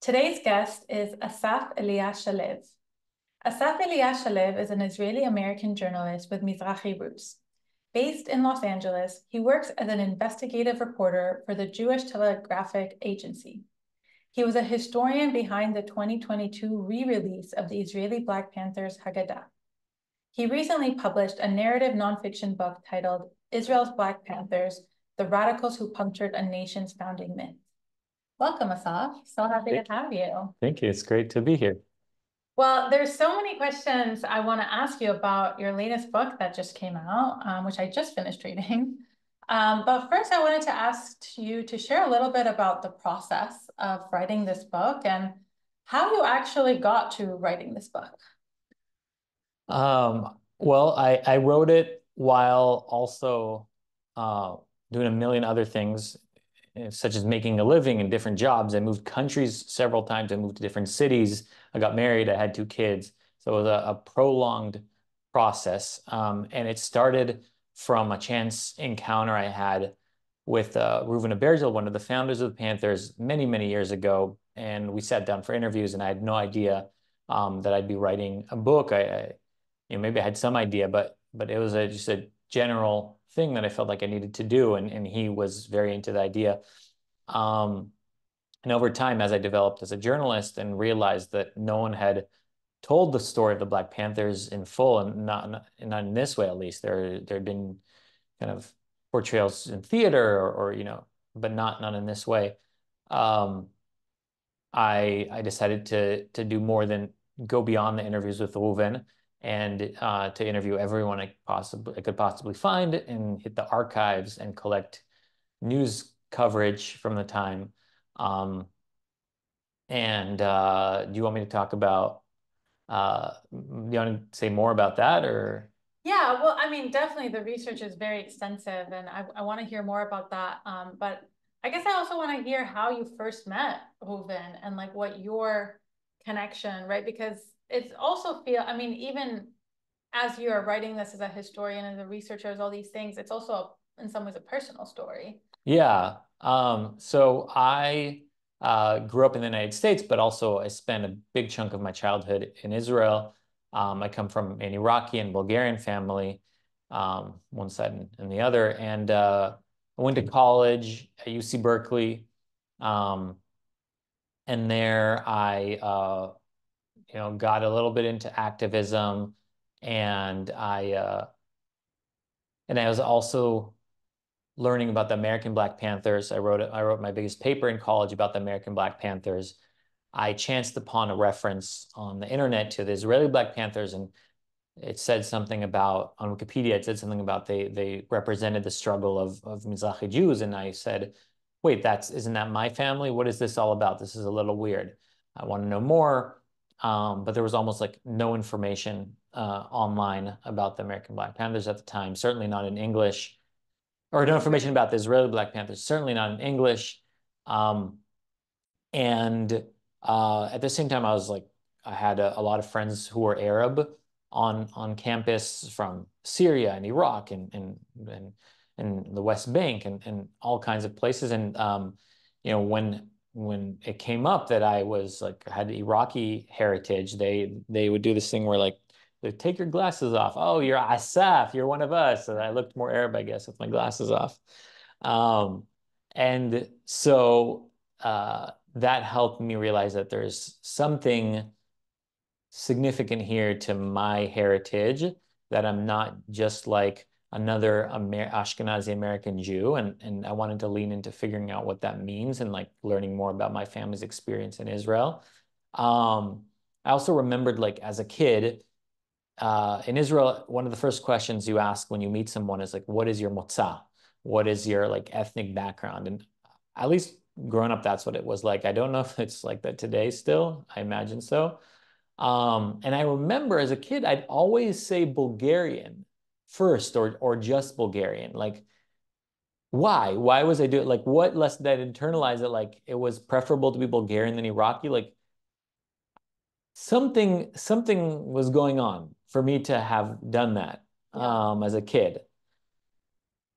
Today's guest is Asaf Elia-Shalev. Asaf Elia-Shalev is an Israeli-American journalist with Mizrahi roots. Based in Los Angeles, he works as an investigative reporter for the Jewish Telegraphic Agency. He was a historian behind the 2022 re-release of the Israeli Black Panthers Haggadah. He recently published a narrative nonfiction book titled Israel's Black Panthers, The Radicals Who Punctured a Nation's Founding Myth. Welcome, Asaf. So happy Thank to have you. Thank you. It's great to be here. Well, there's so many questions I want to ask you about your latest book that just came out, um, which I just finished reading. Um, but first, I wanted to ask you to share a little bit about the process of writing this book and how you actually got to writing this book. Um, well, I, I wrote it while also uh, doing a million other things such as making a living in different jobs. I moved countries several times. I moved to different cities. I got married. I had two kids. So it was a, a prolonged process. Um, and it started from a chance encounter I had with uh, Reuven Abergel, one of the founders of the Panthers, many, many years ago. And we sat down for interviews, and I had no idea um, that I'd be writing a book. I, I, you know, maybe I had some idea, but but it was a, just a general thing that I felt like I needed to do. And, and he was very into the idea. Um, and over time, as I developed as a journalist and realized that no one had told the story of the Black Panthers in full, and not, not, in this way at least, there there had been kind of portrayals in theater or, or you know, but not not in this way. Um, I I decided to to do more than go beyond the interviews with the Reuven and uh, to interview everyone I possibly I could possibly find and hit the archives and collect news coverage from the time. Um, and uh, do you want me to talk about? Uh, do you want to say more about that, or? Yeah, well, I mean, definitely the research is very extensive, and I, I want to hear more about that. Um, but I guess I also want to hear how you first met Reuven and like what your connection, right? Because it's also feel i mean even as you're writing this as a historian and a researcher as all these things it's also in some ways a personal story. Yeah um, so i uh, grew up in the united states but also i spent a big chunk of my childhood in israel. Um, i come from an iraqi and bulgarian family um, one side and, and, the other. And uh, i went to college at uc berkeley um, and there i uh, you know, got a little bit into activism and I, uh, and I was also learning about the American Black Panthers. I wrote, I wrote my biggest paper in college about the American Black Panthers. I chanced upon a reference on the internet to the Israeli Black Panthers and it said something about on Wikipedia, it said something about they they represented the struggle of, of Mizrahi Jews. And I said, wait, that's isn't that my family? What is this all about? This is a little weird. I want to know more um, but there was almost like no information uh, online about the American Black Panthers at the time, certainly not in English, or no information about the Israeli Black Panthers, certainly not in English. Um, and uh, at the same time, I was like, I had a, a, lot of friends who were Arab on on campus from Syria and Iraq and and and, and the West Bank and, and all kinds of places. And um, you know, when when it came up that I was like had Iraqi heritage, they they would do this thing where like they take your glasses off. Oh, you're Asaf, you're one of us. And I looked more Arab, I guess, with my glasses off. Um, and so uh, that helped me realize that there's something significant here to my heritage that I'm not just like another Amer Ashkenazi American Jew, and and I wanted to lean into figuring out what that means and like learning more about my family's experience in Israel. Um, I also remembered like as a kid uh, in Israel, one of the first questions you ask when you meet someone is like, "What is your motza? What is your like ethnic background?" And at least growing up, that's what it was like. I don't know if it's like that today still. I imagine so. Um, and I remember as a kid, I'd always say Bulgarian first or or just Bulgarian? Like, why? Why was I doing like what lesson did I internalize it? Like it was preferable to be Bulgarian than Iraqi? Like something something was going on for me to have done that um, as a kid.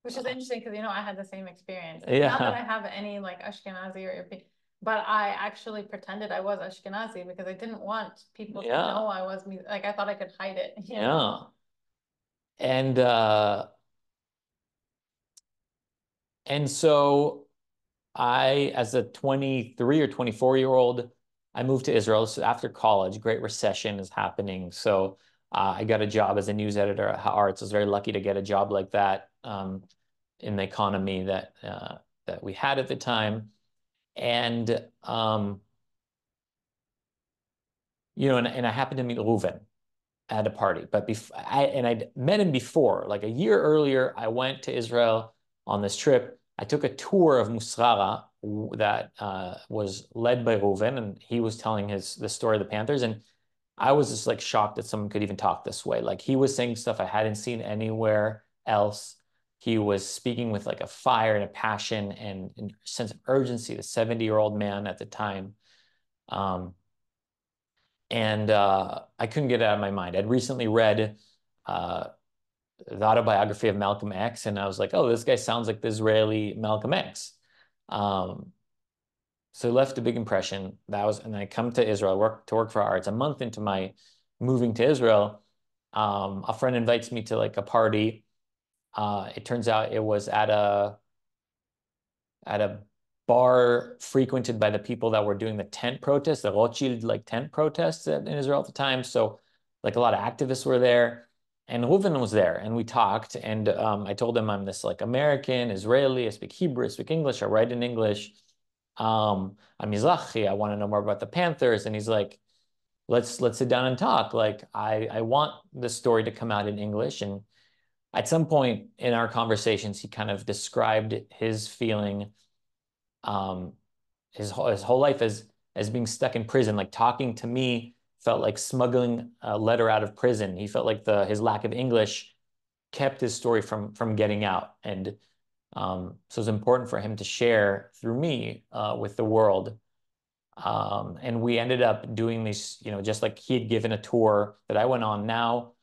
Which is interesting because you know I had the same experience. Yeah. Not that I have any like Ashkenazi or European but I actually pretended I was Ashkenazi because I didn't want people yeah. to know I was like I thought I could hide it. Yeah. Know? And uh and so I as a 23 or 24 year old I moved to Israel. So after college great recession is happening. So uh, I got a job as a news editor at Haaretz. I was very lucky to get a job like that um, in the economy that uh, that we had at the time, and um, you know, and, and I happened to meet Reuven at a party, but before I and I'd met him before, like a year earlier. I went to Israel on this trip. I took a tour of Musrara that uh, was led by Reuven, and he was telling his the story of the Panthers and I was just like shocked that someone could even talk this way. Like he was saying stuff I hadn't seen anywhere else. He was speaking with like a fire and a passion and, and sense of urgency, the 70 year old man at the time. Um, and uh, I couldn't get it out of my mind. I'd recently read uh, the autobiography of Malcolm X, and I was like, oh, this guy sounds like the Israeli Malcolm X. Um, so left a big impression. That was, and I come to Israel, work to work for Haaretz. A month into my moving to Israel, um, a friend invites me to like a party. Uh, it turns out it was at a at a bar frequented by the people that were doing the tent protests, the Rothschild like tent protests in Israel at the time. So like a lot of activists were there. And Reuven was there, and we talked. And um, I told him I'm this like American, Israeli. I speak Hebrew, I speak English. I write in English um, I'm Mizrahi. I want to know more about the Panthers. And he's like, let's let's sit down and talk. Like, I I want the story to come out in English. And at some point in our conversations, he kind of described his feeling, um, his whole his whole life as as being stuck in prison. Like talking to me felt like smuggling a letter out of prison. He felt like the his lack of English kept his story from from getting out. And um, so it's important for him to share through me uh, with the world. Um, and we ended up doing this, you know, just like he had given a tour that I went on now.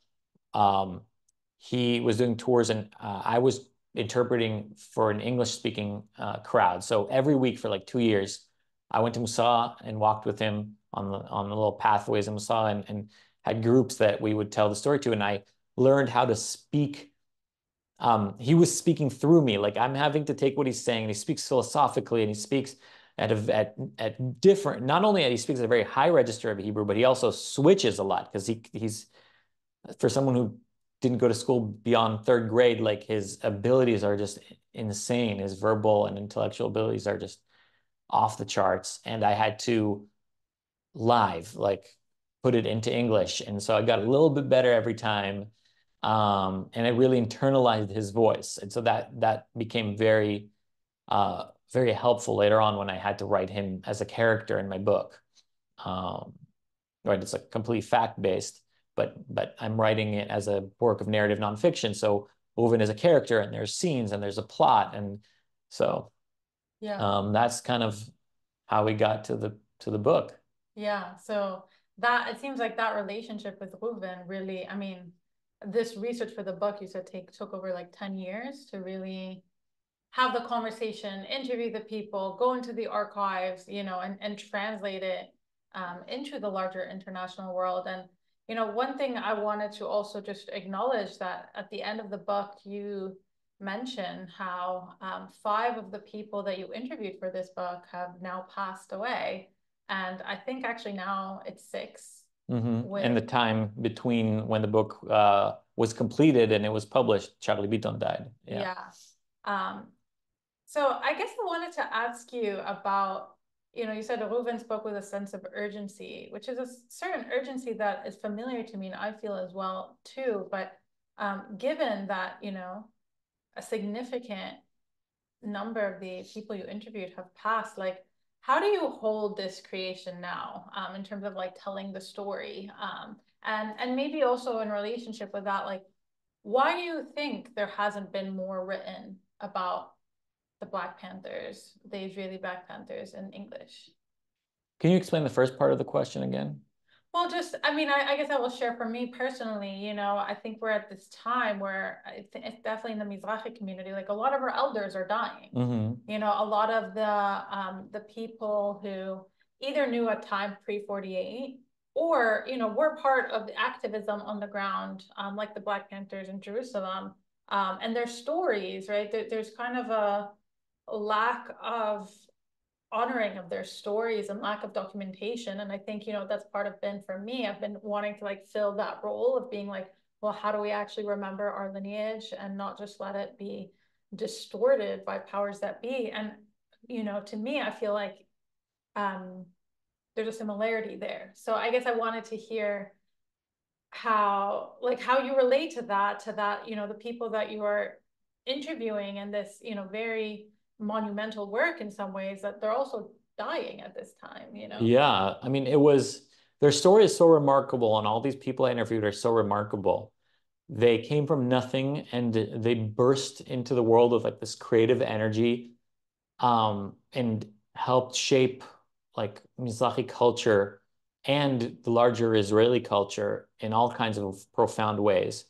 Um, he was doing tours and uh, I was interpreting for an English speaking uh, crowd. So every week for like two years, I went to Musrara and walked with him on the on the little pathways in Musrara and, and had groups that we would tell the story to. And I learned how to speak um, he was speaking through me. Like I'm having to take what he's saying, and he speaks philosophically, and he speaks at a at at different. Not only he speaks at a very high register of Hebrew, but he also switches a lot because he he's for someone who didn't go to school beyond third grade. Like his abilities are just insane. His verbal and intellectual abilities are just off the charts. And I had to live like put it into English, and so I got a little bit better every time um, and I really internalized his voice, and so that that became very uh, very helpful later on when I had to write him as a character in my book. Um, right, it's like complete fact based, but but I'm writing it as a work of narrative nonfiction. So Reuven is a character, and there's scenes, and there's a plot, and so yeah, um, that's kind of how we got to the to the book. Yeah, so that it seems like that relationship with Reuven really, I mean, this research for the book you said take took over like 10 years to really have the conversation interview the people go into the archives you know and, and translate it um, into the larger international world and you know one thing i wanted to also just acknowledge that at the end of the book you mention how um, five of the people that you interviewed for this book have now passed away and i think actually now it's six Mm-hmm. When, and the time between when the book uh, was completed and it was published, Charlie Bitton died. Yeah. yeah. Um, so I guess I wanted to ask you about, you know, you said Reuven spoke with a sense of urgency, which is a certain urgency that is familiar to me and I feel as well too. But um, given that, you know, a significant number of the people you interviewed have passed, like how do you hold this creation now um, in terms of like telling the story um, and and maybe also in relationship with that like why do you think there hasn't been more written about the black panthers the israeli black panthers in english can you explain the first part of the question again Well, just, I mean, I, I guess I will share for me personally, you know, I think we're at this time where it's, it's definitely in the Mizrahi community, like a lot of our elders are dying. Mm-hmm. You know, a lot of the um, the people who either knew a time pre 48 or, you know, were part of the activism on the ground, um, like the Black Panthers in Jerusalem, um, and their stories, right? There, there's kind of a lack of honoring of their stories and lack of documentation. And I think, you know, that's part of been for me. I've been wanting to like fill that role of being like, well, how do we actually remember our lineage and not just let it be distorted by powers that be? And, you know, to me, I feel like um, there's a similarity there. So I guess I wanted to hear how, like, how you relate to that, to that, you know, the people that you are interviewing and this, you know, very monumental work in some ways that they're also dying at this time, you know? Yeah. I mean, it was their story is so remarkable, and all these people I interviewed are so remarkable. They came from nothing and they burst into the world with like this creative energy um, and helped shape like Mizrahi culture and the larger Israeli culture in all kinds of profound ways.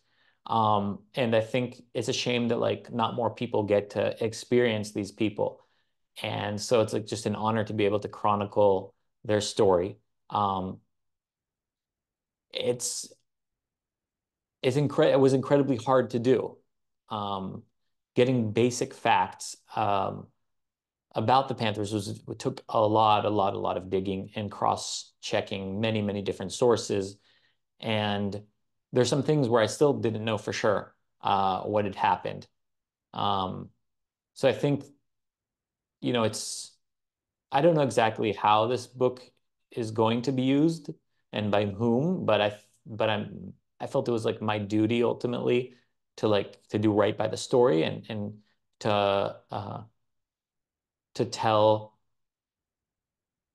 Um, and I think it's a shame that like not more people get to experience these people. And so it's like just an honor to be able to chronicle their story. Um, it's it's incre- it was incredibly hard to do. Um, getting basic facts um, about the Panthers was took a lot, a lot, a lot of digging and cross-checking many, many different sources. And there's some things where I still didn't know for sure uh, what had happened. Um, so I think, you know, it's, I don't know exactly how this book is going to be used and by whom, but I, but I'm, I felt it was like my duty ultimately to like, to do right by the story and, and to, uh, to tell,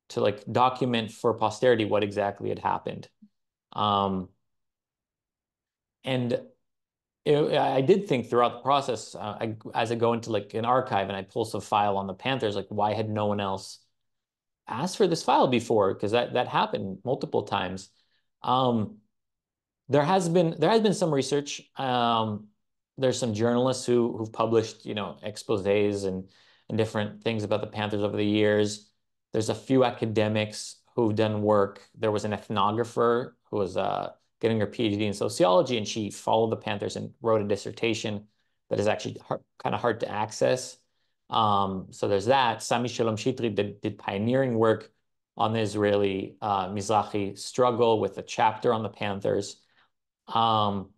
to like document for posterity what exactly had happened. Um, and it, I did think throughout the process, uh, I, as I go into like an archive and I pull some file on the Panthers, like why had no one else asked for this file before? Because that that happened multiple times. Um, there has been there has been some research. Um, there's some journalists who who've published you know exposés and and different things about the Panthers over the years. There's a few academics who've done work. There was an ethnographer who was uh, getting her PhD in sociology, and she followed the Panthers and wrote a dissertation that is actually hard, kind of hard to access. Um, so there's that. Sami Shalom Chetrit did, did pioneering work on the Israeli uh, Mizrahi struggle with a chapter on the Panthers. Um,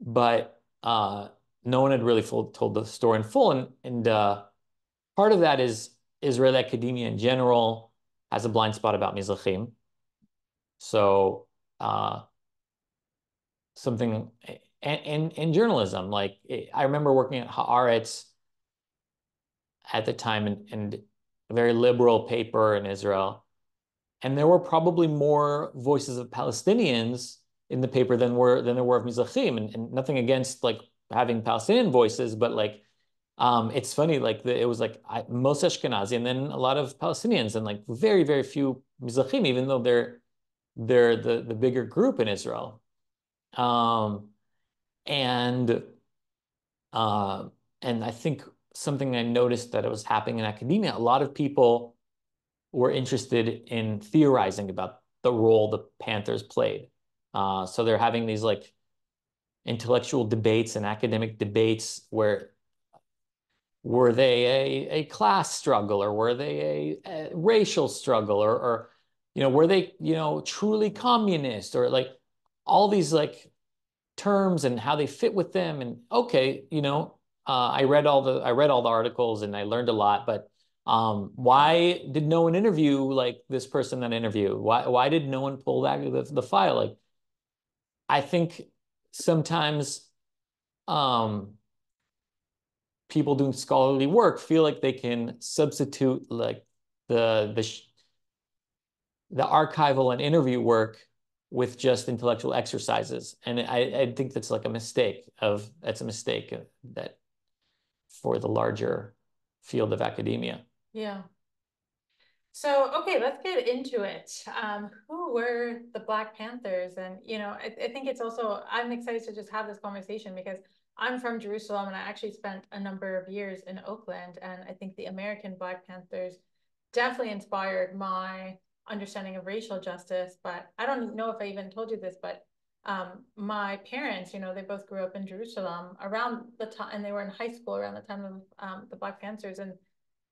but uh, no one had really full, told the story in full. And, and uh, part of that is Israeli academia in general has a blind spot about Mizrahim. So uh, something and in journalism. Like I remember working at Haaretz at the time and, and a very liberal paper in Israel. And there were probably more voices of Palestinians in the paper than were than there were of Mizrahim. And, and nothing against like having Palestinian voices, but like um, it's funny, like the, it was like I, most Ashkenazi and then a lot of Palestinians and like very, very few Mizrahim, even though they're they're the, the bigger group in Israel. Um, and uh, and I think something I noticed that it was happening in academia, a lot of people were interested in theorizing about the role the Panthers played. Uh, so they're having these like intellectual debates and academic debates where were they a, a class struggle or were they a, a racial struggle or, or you know, were they, you know, truly communist or like all these like terms and how they fit with them. And okay, you know, uh, I read all the I read all the articles and I learned a lot, but um, why did no one interview like this person that interview? Why why did no one pull that the, the file? Like, I think sometimes um, people doing scholarly work feel like they can substitute like the the the archival and interview work with just intellectual exercises. And I, I think that's like a mistake of, that's a mistake that for the larger field of academia. Yeah. So, okay, let's get into it. Um, who were the Black Panthers? And, you know, I, I think it's also, I'm excited to just have this conversation because I'm from Jerusalem and I actually spent a number of years in Oakland. And I think the American Black Panthers definitely inspired my understanding of racial justice. But I don't know if I even told you this, but um, my parents, you know, they both grew up in Jerusalem around the time, and they were in high school around the time of um, the Black Panthers. And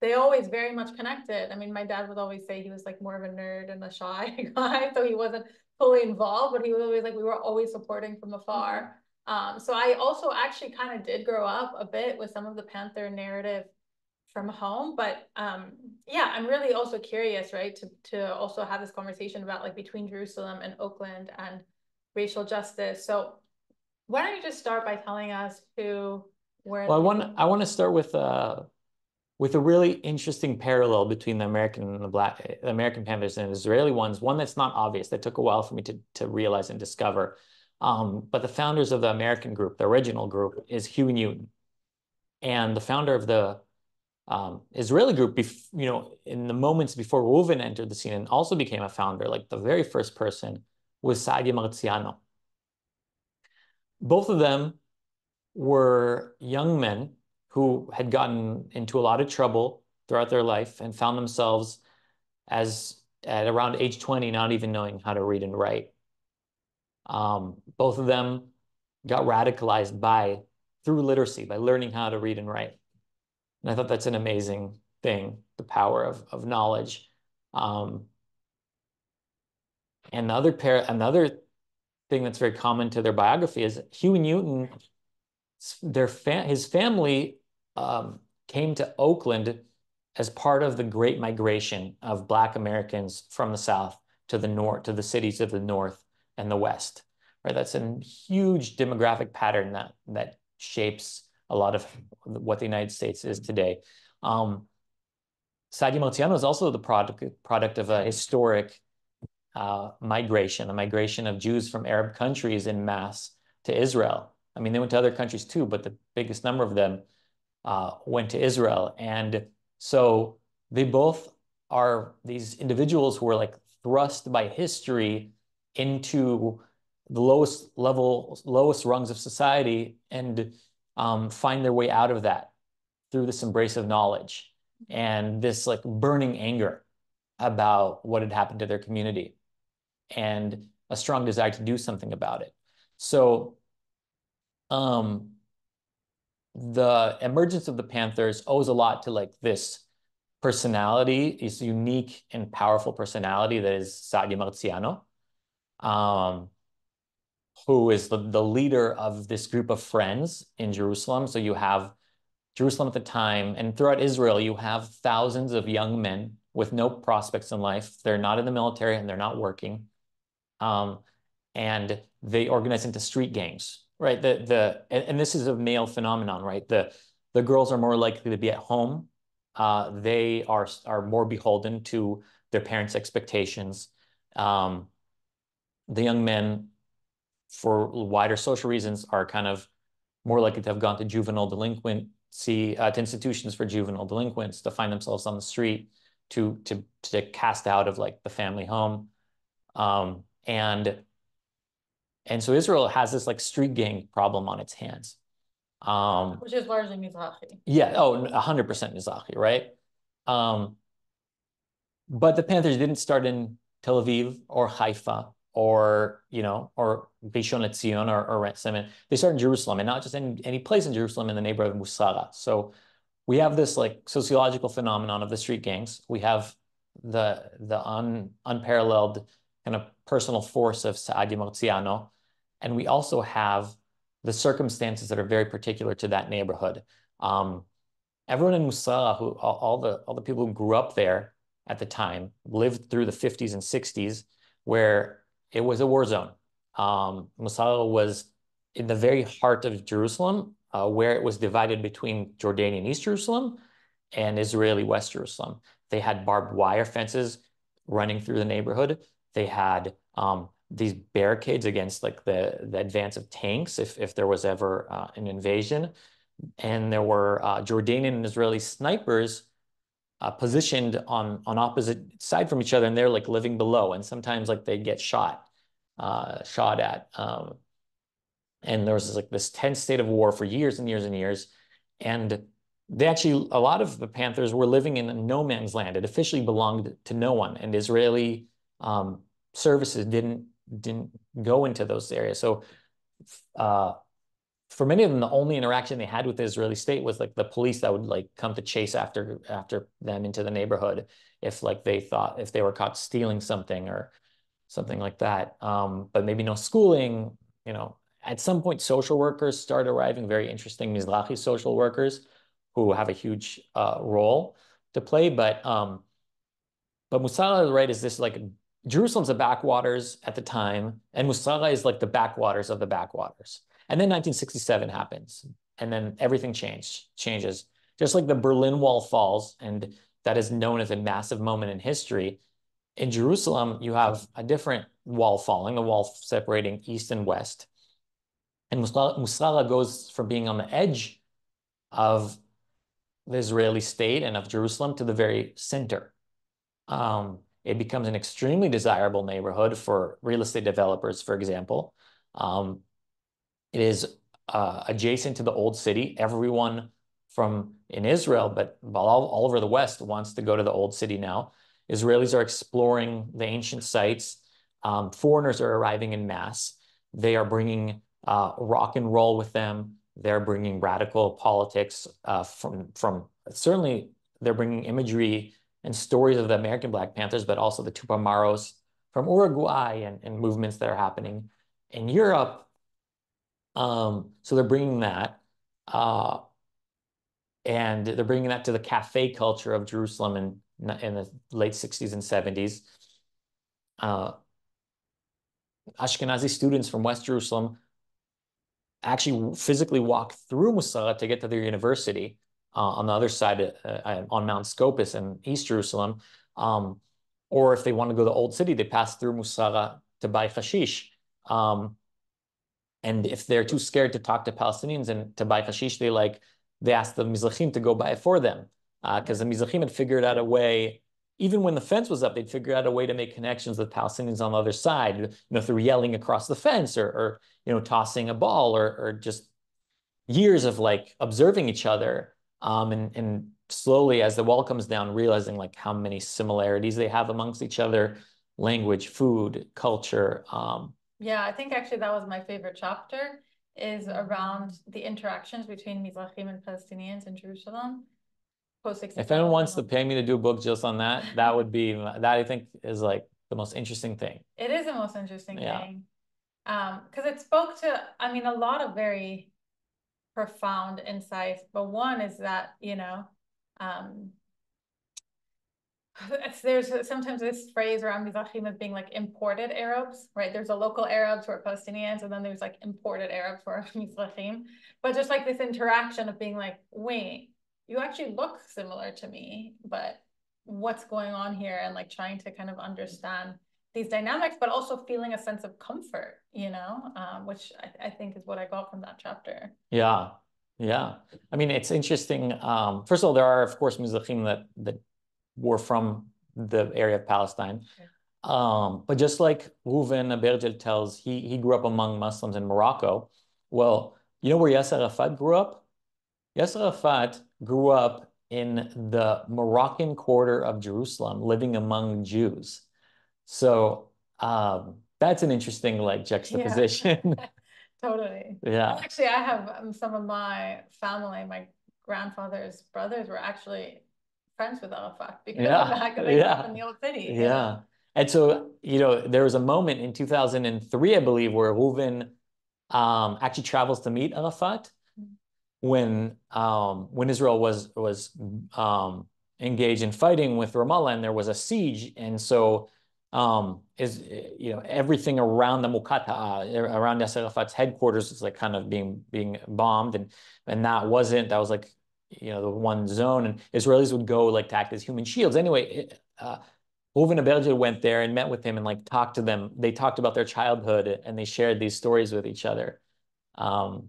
they always very much connected. I mean, my dad would always say he was like more of a nerd and a shy guy, so he wasn't fully involved, but he was always like, we were always supporting from afar. Mm-hmm. Um, so I also actually kind of did grow up a bit with some of the Panther narrative from home, but um, yeah, I'm really also curious, right, to to also have this conversation about like between Jerusalem and Oakland and racial justice. So why don't you just start by telling us who were? Well, I want I want to start with uh with a really interesting parallel between the American and the Black the American Panthers and Israeli ones, one that's not obvious, that took a while for me to, to realize and discover. Um, but the founders of the American group, the original group, is Huey Newton. And the founder of the um, Israeli group, you know, in the moments before Reuven entered the scene and also became a founder, like the very first person was Saadia Marziano. Both of them were young men who had gotten into a lot of trouble throughout their life and found themselves as at around age 20 not even knowing how to read and write. Um, both of them got radicalized by through literacy, by learning how to read and write. And I thought that's an amazing thing, the power of, of knowledge. Um, another pair, another thing that's very common to their biography is Huey Newton, their fa his family um, came to Oakland as part of the great migration of Black Americans from the South to the North, to the cities of the North and the West. Right, that's a huge demographic pattern that that shapes a lot of what the United States is today. Um, Saadia Marziano is also the product product of a historic uh, migration, a migration of Jews from Arab countries in mass to Israel. I mean, they went to other countries too, but the biggest number of them uh, went to Israel. And so they both are these individuals who are like thrust by history into the lowest level, lowest rungs of society and um, find their way out of that through this embrace of knowledge and this like burning anger about what had happened to their community and a strong desire to do something about it. So um, the emergence of the Panthers owes a lot to like this personality, this unique and powerful personality that is Saadia Marziano, um, who is the, the leader of this group of friends in Jerusalem. So you have Jerusalem at the time, and throughout Israel, you have thousands of young men with no prospects in life. They're not in the military and they're not working. Um, and they organize into street gangs right? The the and, and, this is a male phenomenon, right? The the girls are more likely to be at home. Uh, they are are more beholden to their parents' expectations. Um, the young men, for wider social reasons, are kind of more likely to have gone to juvenile delinquency uh, to institutions for juvenile delinquents to find themselves on the street to to to cast out of like the family home um, and and so Israel has this like street gang problem on its hands. Um, Which is largely Mizrahi. Yeah, oh, 100% Mizrahi, right? Um, but the Panthers didn't start in Tel Aviv or Haifa or, you know, or Rishon LeZion or, or Semen. They start in Jerusalem and not just any, any place in Jerusalem in the neighborhood of Musrara. So we have this like sociological phenomenon of the street gangs. We have the the un, unparalleled kind of personal force of Saadia Marziano. And we also have the circumstances that are very particular to that neighborhood. Um, everyone in Musrara, who all, all, the all the people who grew up there at the time, lived through the 50s and 60s, where it was a war zone. Um, was in the very heart of Jerusalem, uh, where it was divided between Jordanian East Jerusalem and Israeli West Jerusalem. They had barbed wire fences running through the neighborhood. They had um, these barricades against like the, the advance of tanks if, if there was ever uh, an invasion. And there were uh, Jordanian and Israeli snipers uh, positioned on on opposite side from each other, and they're like living below, and sometimes like they get shot, uh, shot at. Um, and there was like this tense state of war for years and years and years, and they actually a lot of the Panthers were living in no man's land. It officially belonged to no one, and Israeli um, services didn't didn't go into those areas. So uh, for many of them, the only interaction they had with the Israeli state was like the police that would like come to chase after after them into the neighborhood if like they thought if they were caught stealing something or something like that. Um, but maybe no schooling. You know, at some point, social workers start arriving. Very interesting Mizrahi social workers who have a huge uh, role to play. But um, but Musrara, right, is this like Jerusalem's the backwaters at the time, and Musrara is like the backwaters of the backwaters. And then 1967 happens, and then everything changed, changes. Just like the Berlin Wall falls, and that is known as a massive moment in history. In Jerusalem, you have a different wall falling, the wall separating east and west. And Musrara goes from being on the edge of the Israeli state and of Jerusalem to the very center. Um, it becomes an extremely desirable neighborhood for real estate developers, for example. Um, it is uh, adjacent to the old city. Everyone from in Israel, but all, all over the West wants to go to the old city now. Israelis are exploring the ancient sites. Um, foreigners are arriving in mass. They are bringing uh, rock and roll with them. They're bringing radical politics uh, from from certainly they're bringing imagery and stories of the American Black Panthers, but also the Tupamaros from Uruguay and, and movements that are happening in Europe um, so they're bringing that, uh, and they're bringing that to the cafe culture of Jerusalem in in the late 60s and 70s. Uh, Ashkenazi students from West Jerusalem actually physically walk through Musrara to get to their university uh, on the other side uh, uh, on Mount Scopus in East Jerusalem. Um, or if they want to go to the Old City, they pass through Musrara to buy hashish. Um, and if they're too scared to talk to Palestinians and to buy hashish, they like they ask the Mizrahim to go buy it for them because uh, the Mizrahim had figured out a way. Even when the fence was up, they'd figure out a way to make connections with Palestinians on the other side. You know, through yelling across the fence or, or you know, tossing a ball or, or just years of like observing each other um, and, and slowly as the wall comes down, realizing like how many similarities they have amongst each other, language, food, culture, um, yeah, I think actually that was my favorite chapter is around the interactions between Mizrahim and Palestinians in Jerusalem. If anyone wants to pay me to do a book just on that, that would be that I think is like the most interesting thing. It is the most interesting yeah. thing. Um, because it spoke to, I mean, a lot of very profound insights. But one is that, you know, um, there's sometimes this phrase around Mizrahim of being like imported Arabs, right? There's a local Arabs who are Palestinians, and then there's like imported Arabs who are Mizrahim. But just like this interaction of being like, wait, you actually look similar to me, but what's going on here? And like trying to kind of understand these dynamics, but also feeling a sense of comfort, you know, um, which I, I think is what I got from that chapter. Yeah. Yeah. I mean, it's interesting. Um, first of all, there are, of course, Mizrahim that, that were from the area of Palestine. Okay. Um, but just like Reuven Abergel tells, he, he grew up among Muslims in Morocco. Well, you know where Yasser Arafat grew up? Yasser Arafat grew up in the Moroccan quarter of Jerusalem, living among Jews. So um, that's an interesting like juxtaposition. Yeah. totally. Yeah. Actually, I have um, some of my family, my grandfather's brothers were actually friends with Arafat because yeah. back they yeah. in the old city. Yeah. yeah. And so, you know, there was a moment in 2003, I believe, where Reuven um, actually travels to meet Arafat when um, when Israel was was um, engaged in fighting with Ramallah, and there was a siege, and so um, is you know everything around the Muqatta'a, around Yasser Arafat's headquarters is like kind of being being bombed, and and that wasn't that was like you know, the one zone, and Israelis would go like to act as human shields. Anyway, uh, Reuven Abergel went there and met with him and like talked to them. They talked about their childhood and they shared these stories with each other. Um,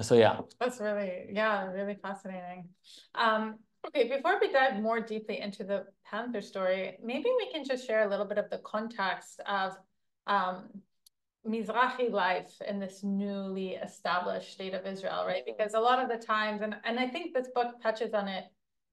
so yeah. That's really, yeah, really fascinating. Um, Okay, before we dive more deeply into the Panther story, maybe we can just share a little bit of the context of um, Mizrahi life in this newly established state of Israel, right? Because a lot of the times, and, and I think this book touches on it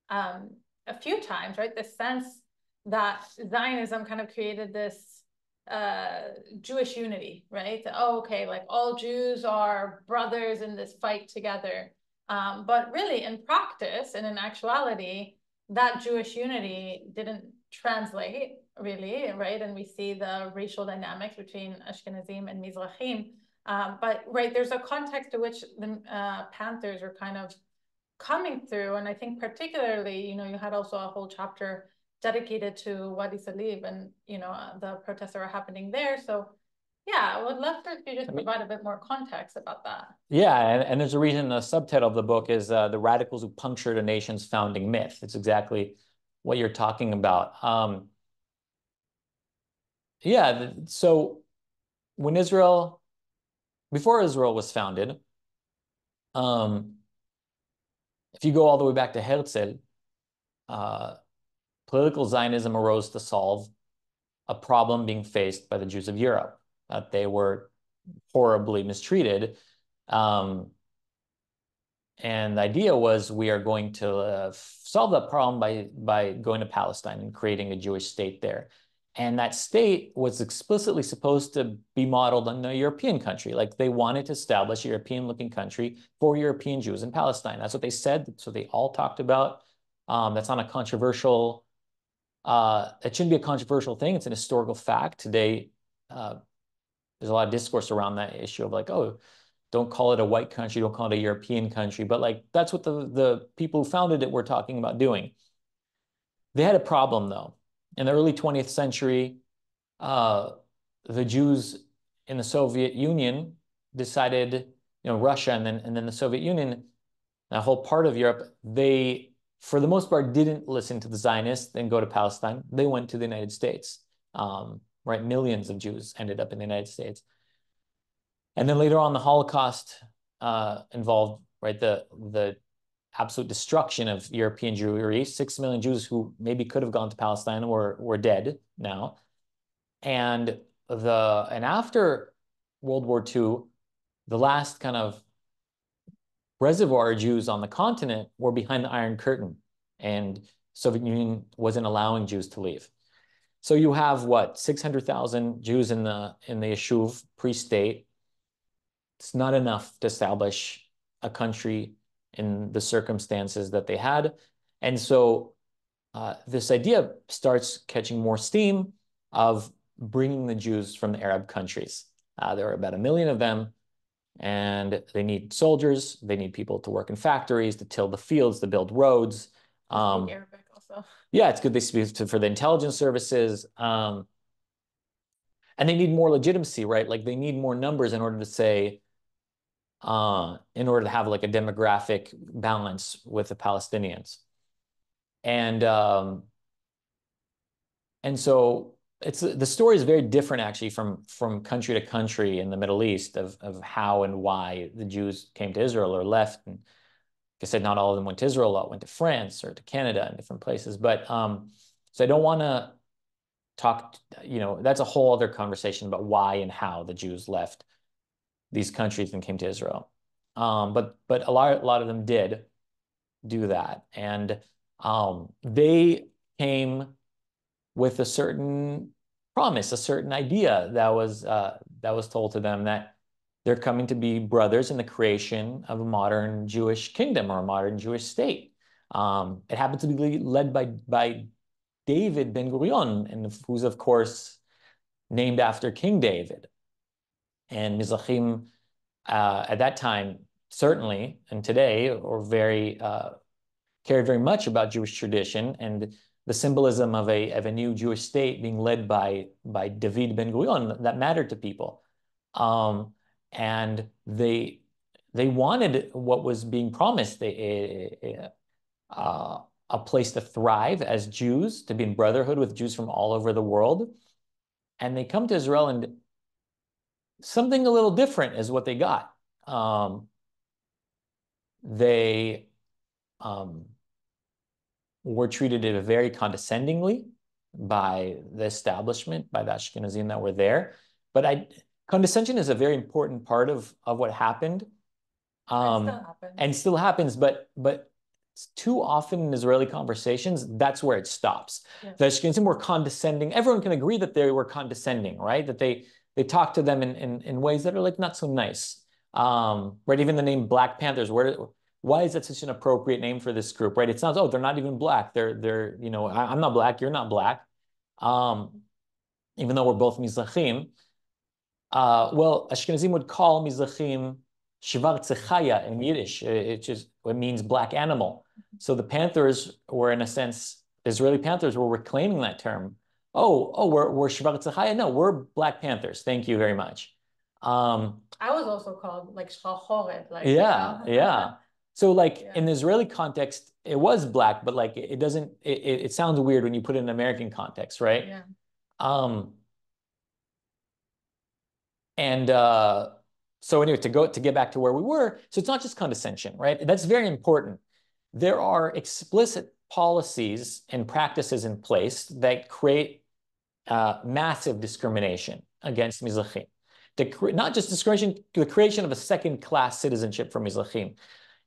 um, a few times, right? The sense that Zionism kind of created this uh, Jewish unity, right? Oh, okay, like all Jews are brothers in this fight together. Um, but really, in practice and in actuality, that Jewish unity didn't translate really, right? And we see the racial dynamics between Ashkenazim and Mizrahim. Uh, but right, there's a context to which the uh, Panthers were kind of coming through. And I think particularly, you know, you had also a whole chapter dedicated to Wadi Salib and, you know, the protests that were happening there. So yeah, I would love for you just provide a bit more context about that. Yeah, and, and there's a reason the subtitle of the book is uh, The Radicals Who Punctured a Nation's Founding Myth. It's exactly what you're talking about. Um, yeah, so when Israel, before Israel was founded, um, if you go all the way back to Herzl, uh, political Zionism arose to solve a problem being faced by the Jews of Europe, that they were horribly mistreated. Um, and the idea was we are going to uh, solve that problem by, by going to Palestine and creating a Jewish state there. And that state was explicitly supposed to be modeled on a European country. Like they wanted to establish a European looking country for European Jews in Palestine. That's what they said. So they all talked about. Um, that's not a controversial, uh, it shouldn't be a controversial thing. It's an historical fact. Today, uh, there's a lot of discourse around that issue of like, oh, don't call it a white country, don't call it a European country. But like, that's what the, the people who founded it were talking about doing. They had a problem though in the early 20th century, uh, the Jews in the Soviet Union decided, you know, Russia and then, and then the Soviet Union, that whole part of Europe, they, for the most part, didn't listen to the Zionists and go to Palestine. They went to the United States. Um, right? Millions of Jews ended up in the United States. And then later on, the Holocaust uh, involved, right, the, the absolute destruction of European Jewry. Six million Jews who maybe could have gone to Palestine were were dead now, and the and after World War II, the last kind of reservoir Jews on the continent were behind the Iron Curtain, and Soviet Union wasn't allowing Jews to leave. So you have what 600,000 Jews in the in the Yishuv pre-state. It's not enough to establish a country in the circumstances that they had. And so uh, this idea starts catching more steam of bringing the Jews from the Arab countries. Uh, there are about a million of them, and they need soldiers. They need people to work in factories, to till the fields, to build roads. Um, Arabic also. Yeah, it's good they speak to, for the intelligence services. Um, and they need more legitimacy, right? Like they need more numbers in order to say, uh, in order to have like a demographic balance with the Palestinians. And um, and so it's the story is very different actually from from country to country in the Middle East of of how and why the Jews came to Israel or left. And like I said, not all of them went to Israel. A lot went to France or to Canada and different places. But um, so I don't want to talk. You know, that's a whole other conversation about why and how the Jews left these countries and came to Israel. Um, but but a lot a lot of them did do that, and um, they came with a certain promise, a certain idea that was uh, that was told to them that they're coming to be brothers in the creation of a modern Jewish kingdom or a modern Jewish state. Um, it happened to be led by by David Ben Gurion, and who's of course named after King David. And Mizrahim uh, at that time, certainly, and today, are very uh, cared very much about Jewish tradition and the symbolism of a of a new Jewish state being led by by David Ben Gurion that mattered to people, um, and they they wanted what was being promised they, uh, a place to thrive as Jews, to be in brotherhood with Jews from all over the world, and they come to Israel and something a little different is what they got. Um, they um, were treated very condescendingly by the establishment, by the Ashkenazim that were there. But I, condescension is a very important part of, of what happened. Um, still and still happens, but but too often in Israeli conversations, that's where it stops. Yeah. The Ashkenazim were condescending. Everyone can agree that they were condescending, right? That they they talk to them in, in, in ways that are like not so nice. Um, right? Even the name Black Panthers, where why is that such an appropriate name for this group, right? It sounds, oh, they're not even black. They're, they're, you know, I, am not black, you're not black. Um, even though we're both Mizrahim. Uh, well, Ashkenazim would call Mizrahim Shivar Tzechaya in Yiddish, it just it means black animal. So the Panthers were, in a sense, Israeli Panthers were reclaiming that term. Oh, oh, we're, we're Shivar Tzechaya? No, we're Black Panthers. Thank you very much. Um, I was also called like Shvachoret. Like, yeah, you know? yeah. So like yeah. in the Israeli context, it was black, but like it doesn't, it, it sounds weird when you put it in an American context, right? Yeah. Um, and uh, so anyway, to go to get back to where we were, so it's not just condescension, right? That's very important. There are explicit policies and practices in place that create uh, massive discrimination against Mizrahim. The, not just discrimination, the creation of a second-class citizenship for Mizrahim.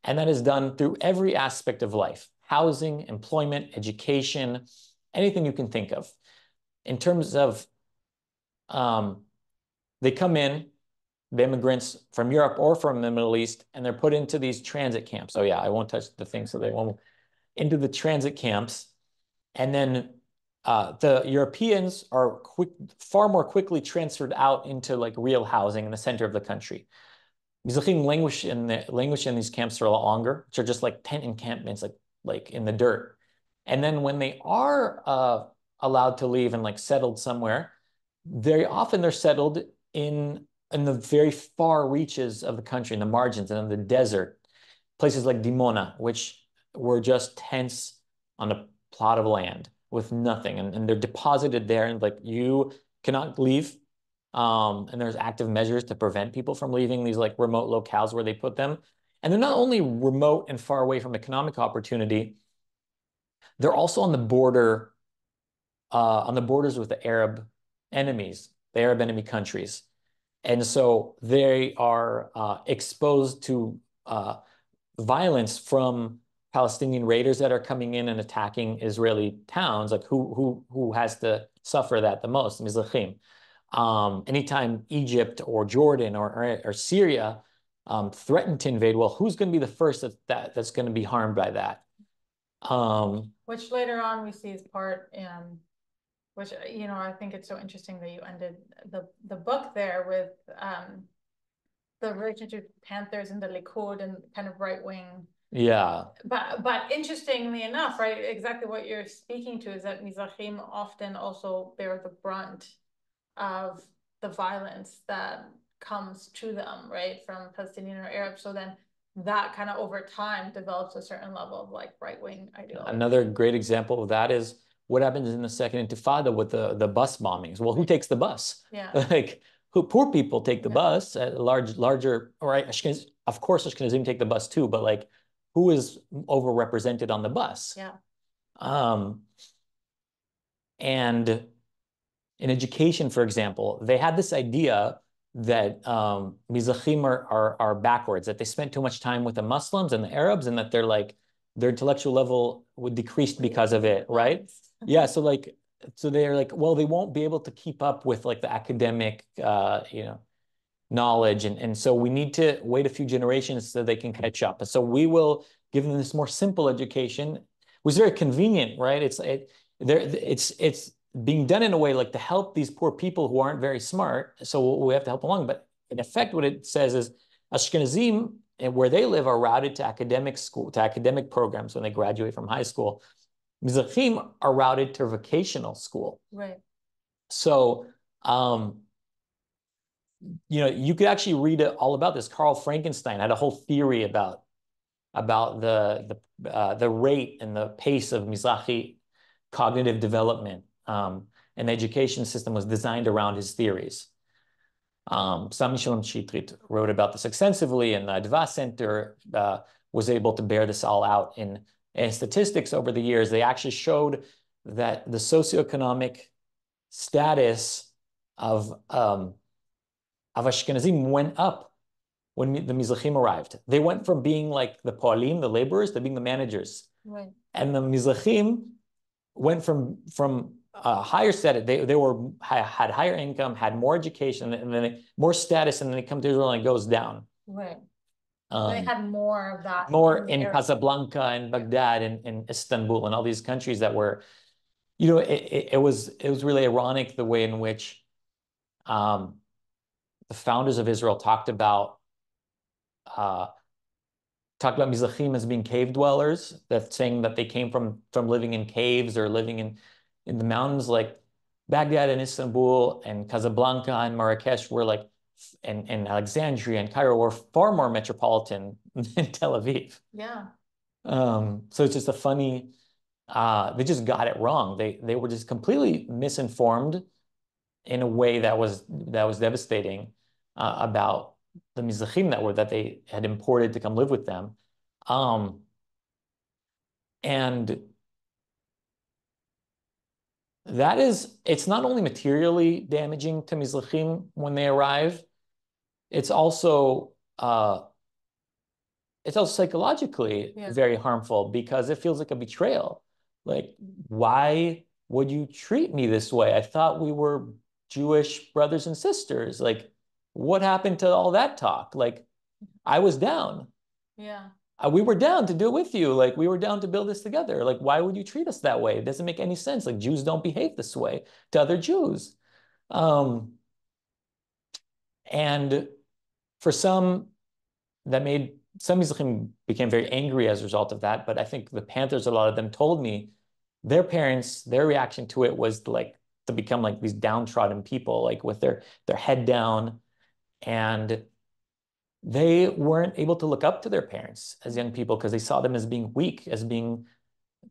And that is done through every aspect of life, housing, employment, education, anything you can think of. In terms of, um, they come in, the immigrants from Europe or from the Middle East, and they're put into these transit camps. Oh yeah, I won't touch the thing so they won't, into the transit camps. And then uh, the Europeans are quick, far more quickly transferred out into like real housing in the center of the country. Mizrahim languish in the languish in these camps for a lot longer, which are just like tent encampments, like like in the dirt. And then when they are uh, allowed to leave and like settled somewhere, very often they're settled in in the very far reaches of the country, in the margins and in the desert, places like Dimona, which were just tents on a plot of land with nothing, and, and they're deposited there, and like you cannot leave um, and there's active measures to prevent people from leaving these like remote locales where they put them. And they're not only remote and far away from economic opportunity, they're also on the border, uh, on the borders with the Arab enemies, the Arab enemy countries. And so they are uh, exposed to uh, violence from Palestinian raiders that are coming in and attacking Israeli towns. Like who who who has to suffer that the most? Mizrahim um, anytime Egypt or Jordan or, or, or Syria um, threaten to invade, well, who's going to be the first that, that that's going to be harmed by that? Um, which later on we see is part in, which you know I think it's so interesting that you ended the the book there with um, the relationship Panthers and the Likud and kind of right wing. Yeah. But but interestingly enough, right, exactly what you're speaking to is that Mizrahim often also bear the brunt of the violence that comes to them, right, from Palestinian or Arab. So then that kind of over time develops a certain level of like right wing ideology. Another great example of that is what happens in the second intifada with the, the bus bombings. Well, who takes the bus? Yeah. like who poor people take the yeah. bus, a large, larger, all right, Ashkenaz, of course Ashkenazim take the bus too, but like who is overrepresented on the bus? Yeah. Um, and in education, for example, they had this idea that um, Mizrahim are, are, are backwards, that they spent too much time with the Muslims and the Arabs, and that they're like their intellectual level would decrease because of it, right? yeah, so like so they're like, well, they won't be able to keep up with like the academic, uh, you know, knowledge, and and so we need to wait a few generations so they can catch up. So we will give them this more simple education, which is very convenient, right? It's it there, it's it's being done in a way like to help these poor people who aren't very smart. So we have to help along. But in effect, what it says is Ashkenazim, and where they live, are routed to academic school, to academic programs when they graduate from high school. Mizrahim are routed to vocational school. Right. So, um, you know, you could actually read all about this. Karl Frankenstein had a whole theory about about the the uh, the rate and the pace of Mizrahi cognitive development um, and the education system was designed around his theories. Um, Sami Shalom Chetrit wrote about this extensively, and the Adva Center uh, was able to bear this all out in And statistics over the years, they actually showed that the socioeconomic status of um, of Ashkenazim went up when the Mizrahim arrived. They went from being like the Poalim, the laborers, to being the managers. Right. And the Mizrahim went from from a higher status. They they were had higher income, had more education, and then they, more status, and then they come to Israel and it goes down. Right. Um, they had more of that. more in Casablanca and Baghdad and, and Istanbul and all these countries that were, you know, it, it, it was it was really ironic the way in which um, the founders of Israel talked about uh, talked about Mizrahim as being cave dwellers, that saying that they came from from living in caves or living in in the mountains like Baghdad and Istanbul and Casablanca and Marrakesh were like and, and Alexandria and Cairo were far more metropolitan than Tel Aviv. Yeah. Um, so it's just a funny, uh, they just got it wrong. They they were just completely misinformed in a way that was that was devastating uh, about the Mizrahim that were that they had imported to come live with them. Um, and that is, it's not only materially damaging to Mizrahim when they arrive, it's also uh, it's also psychologically Yeah. very harmful because it feels like a betrayal. Like, why would you treat me this way? I thought we were Jewish brothers and sisters. Like, what happened to all that talk? Like, I was down. Yeah. Uh, we were down to do it with you. Like, we were down to build this together. Like, why would you treat us that way? It doesn't make any sense. Like, Jews don't behave this way to other Jews. Um, and for some, that made some Mizrahim became very angry as a result of that. But I think the Panthers, a lot of them told me their parents, their reaction to it was like to become like these downtrodden people, like with their their head down, and they weren't able to look up to their parents as young people because they saw them as being weak, as being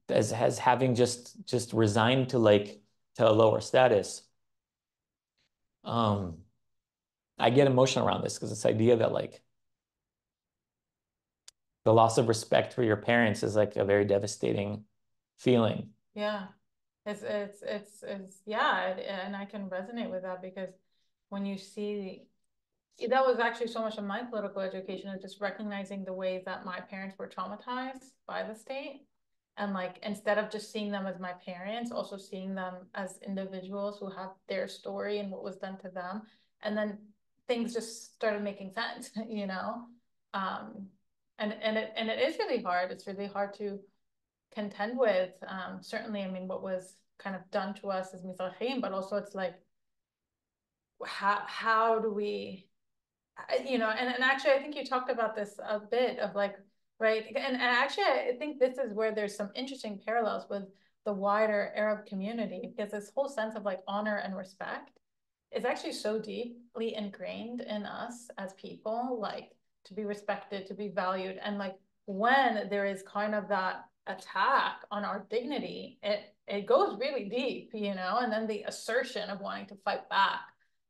as as having just just resigned to like to a lower status. Um, I get emotional around this because this idea that like the loss of respect for your parents is like a very devastating feeling. Yeah. It's it's it's it's yeah, and I can resonate with that because when you see that was actually so much of my political education is just recognizing the ways that my parents were traumatized by the state. And like instead of just seeing them as my parents, also seeing them as individuals who have their story and what was done to them. And then things just started making sense, you know? Um, and and it and it is really hard. It's really hard to contend with. Um, certainly, I mean, what was kind of done to us as Mizrahim, but also it's like, how how do we, you know, and, and actually, I think you talked about this a bit of like, right, and, and actually, I think this is where there's some interesting parallels with the wider Arab community because this whole sense of like honor and respect is actually so deeply ingrained in us as people, like to be respected, to be valued, and like when there is kind of that attack on our dignity, it it goes really deep, you know, and then the assertion of wanting to fight back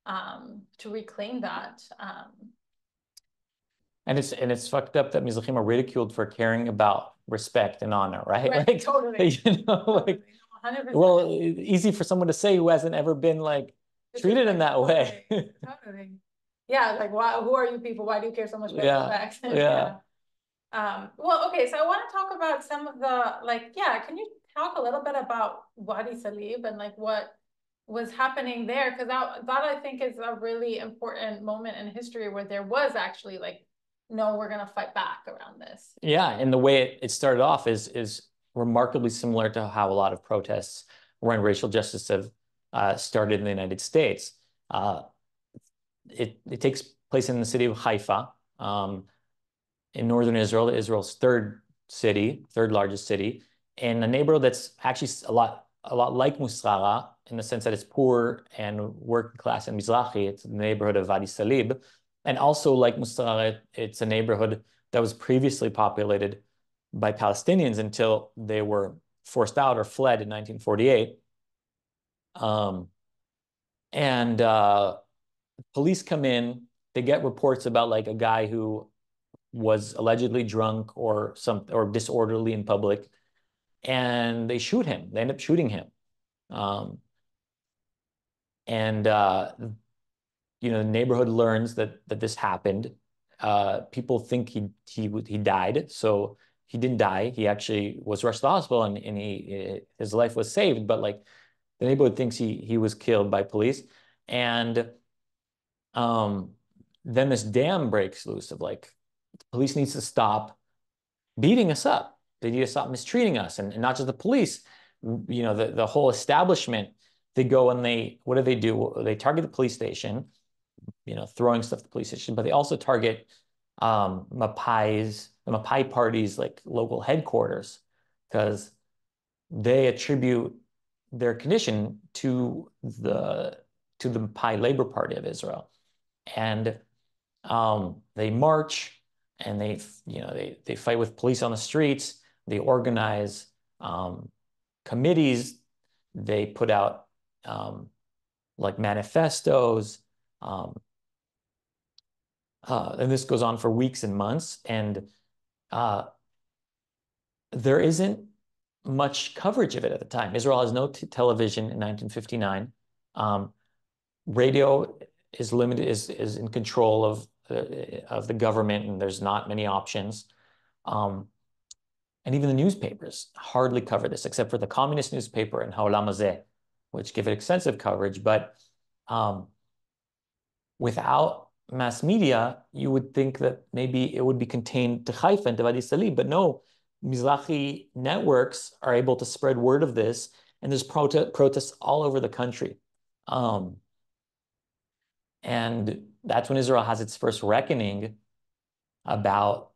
um, to reclaim that. Um, And it's and it's fucked up that Mizrahim are ridiculed for caring about respect and honor, right? right, Like, totally. you know, like, Totally, 100%. well, easy for someone to say who hasn't ever been like treated in that way. Totally. Yeah, like why who are you people? Why do you care so much about Yeah, respect? yeah. Um, well, okay, so I want to talk about some of the like, yeah, can you talk a little bit about Wadi Salib and like what was happening there? Because that that I think is a really important moment in history where there was actually like, no, we're gonna fight back around this. Yeah, and the way it, it started off is is remarkably similar to how a lot of protests around racial justice have uh, started in the United States. Uh, it it takes place in the city of Haifa, um, in northern Israel, Israel's third city, third largest city, in a neighborhood that's actually a lot a lot like Musrara in the sense that it's poor and working class and Mizrahi. It's the neighborhood of Wadi Salib. And also like Musrara, it's a neighborhood that was previously populated by Palestinians until they were forced out or fled in 1948. Um, and uh, police come in, they get reports about like a guy who was allegedly drunk or some or disorderly in public. and they shoot him. They end up shooting him. Um, and uh, you know, the neighborhood learns that that this happened. Uh, people think he he he died, so he didn't die. He actually was rushed to the hospital, and and he his life was saved. But like the neighborhood thinks he he was killed by police, and um, then this dam breaks loose of like police needs to stop beating us up. They need to stop mistreating us, and, and not just the police. You know, the the whole establishment. They go and they what do they do? They target the police station, you know, throwing stuff at the police station, but they also target um, Mapai's the Mapai party's like local headquarters because they attribute their condition to the to the Mapai Labor Party of Israel, and um, they march and they you know they they fight with police on the streets. They organize um, committees. They put out um, like manifestos. Um, uh, and this goes on for weeks and months. And uh, there isn't much coverage of it at the time. Israel has no television in 1959. Um, radio is limited, is, is in control of, uh, of the government, and there's not many options. Um, and even the newspapers hardly cover this, except for the communist newspaper and Ha'olam Hazeh, which give it extensive coverage. But um, without mass media, you would think that maybe it would be contained to Haifa and to Wadi Salib, but no, Mizrahi networks are able to spread word of this, and there's prote protests all over the country. Um, and that's when Israel has its first reckoning about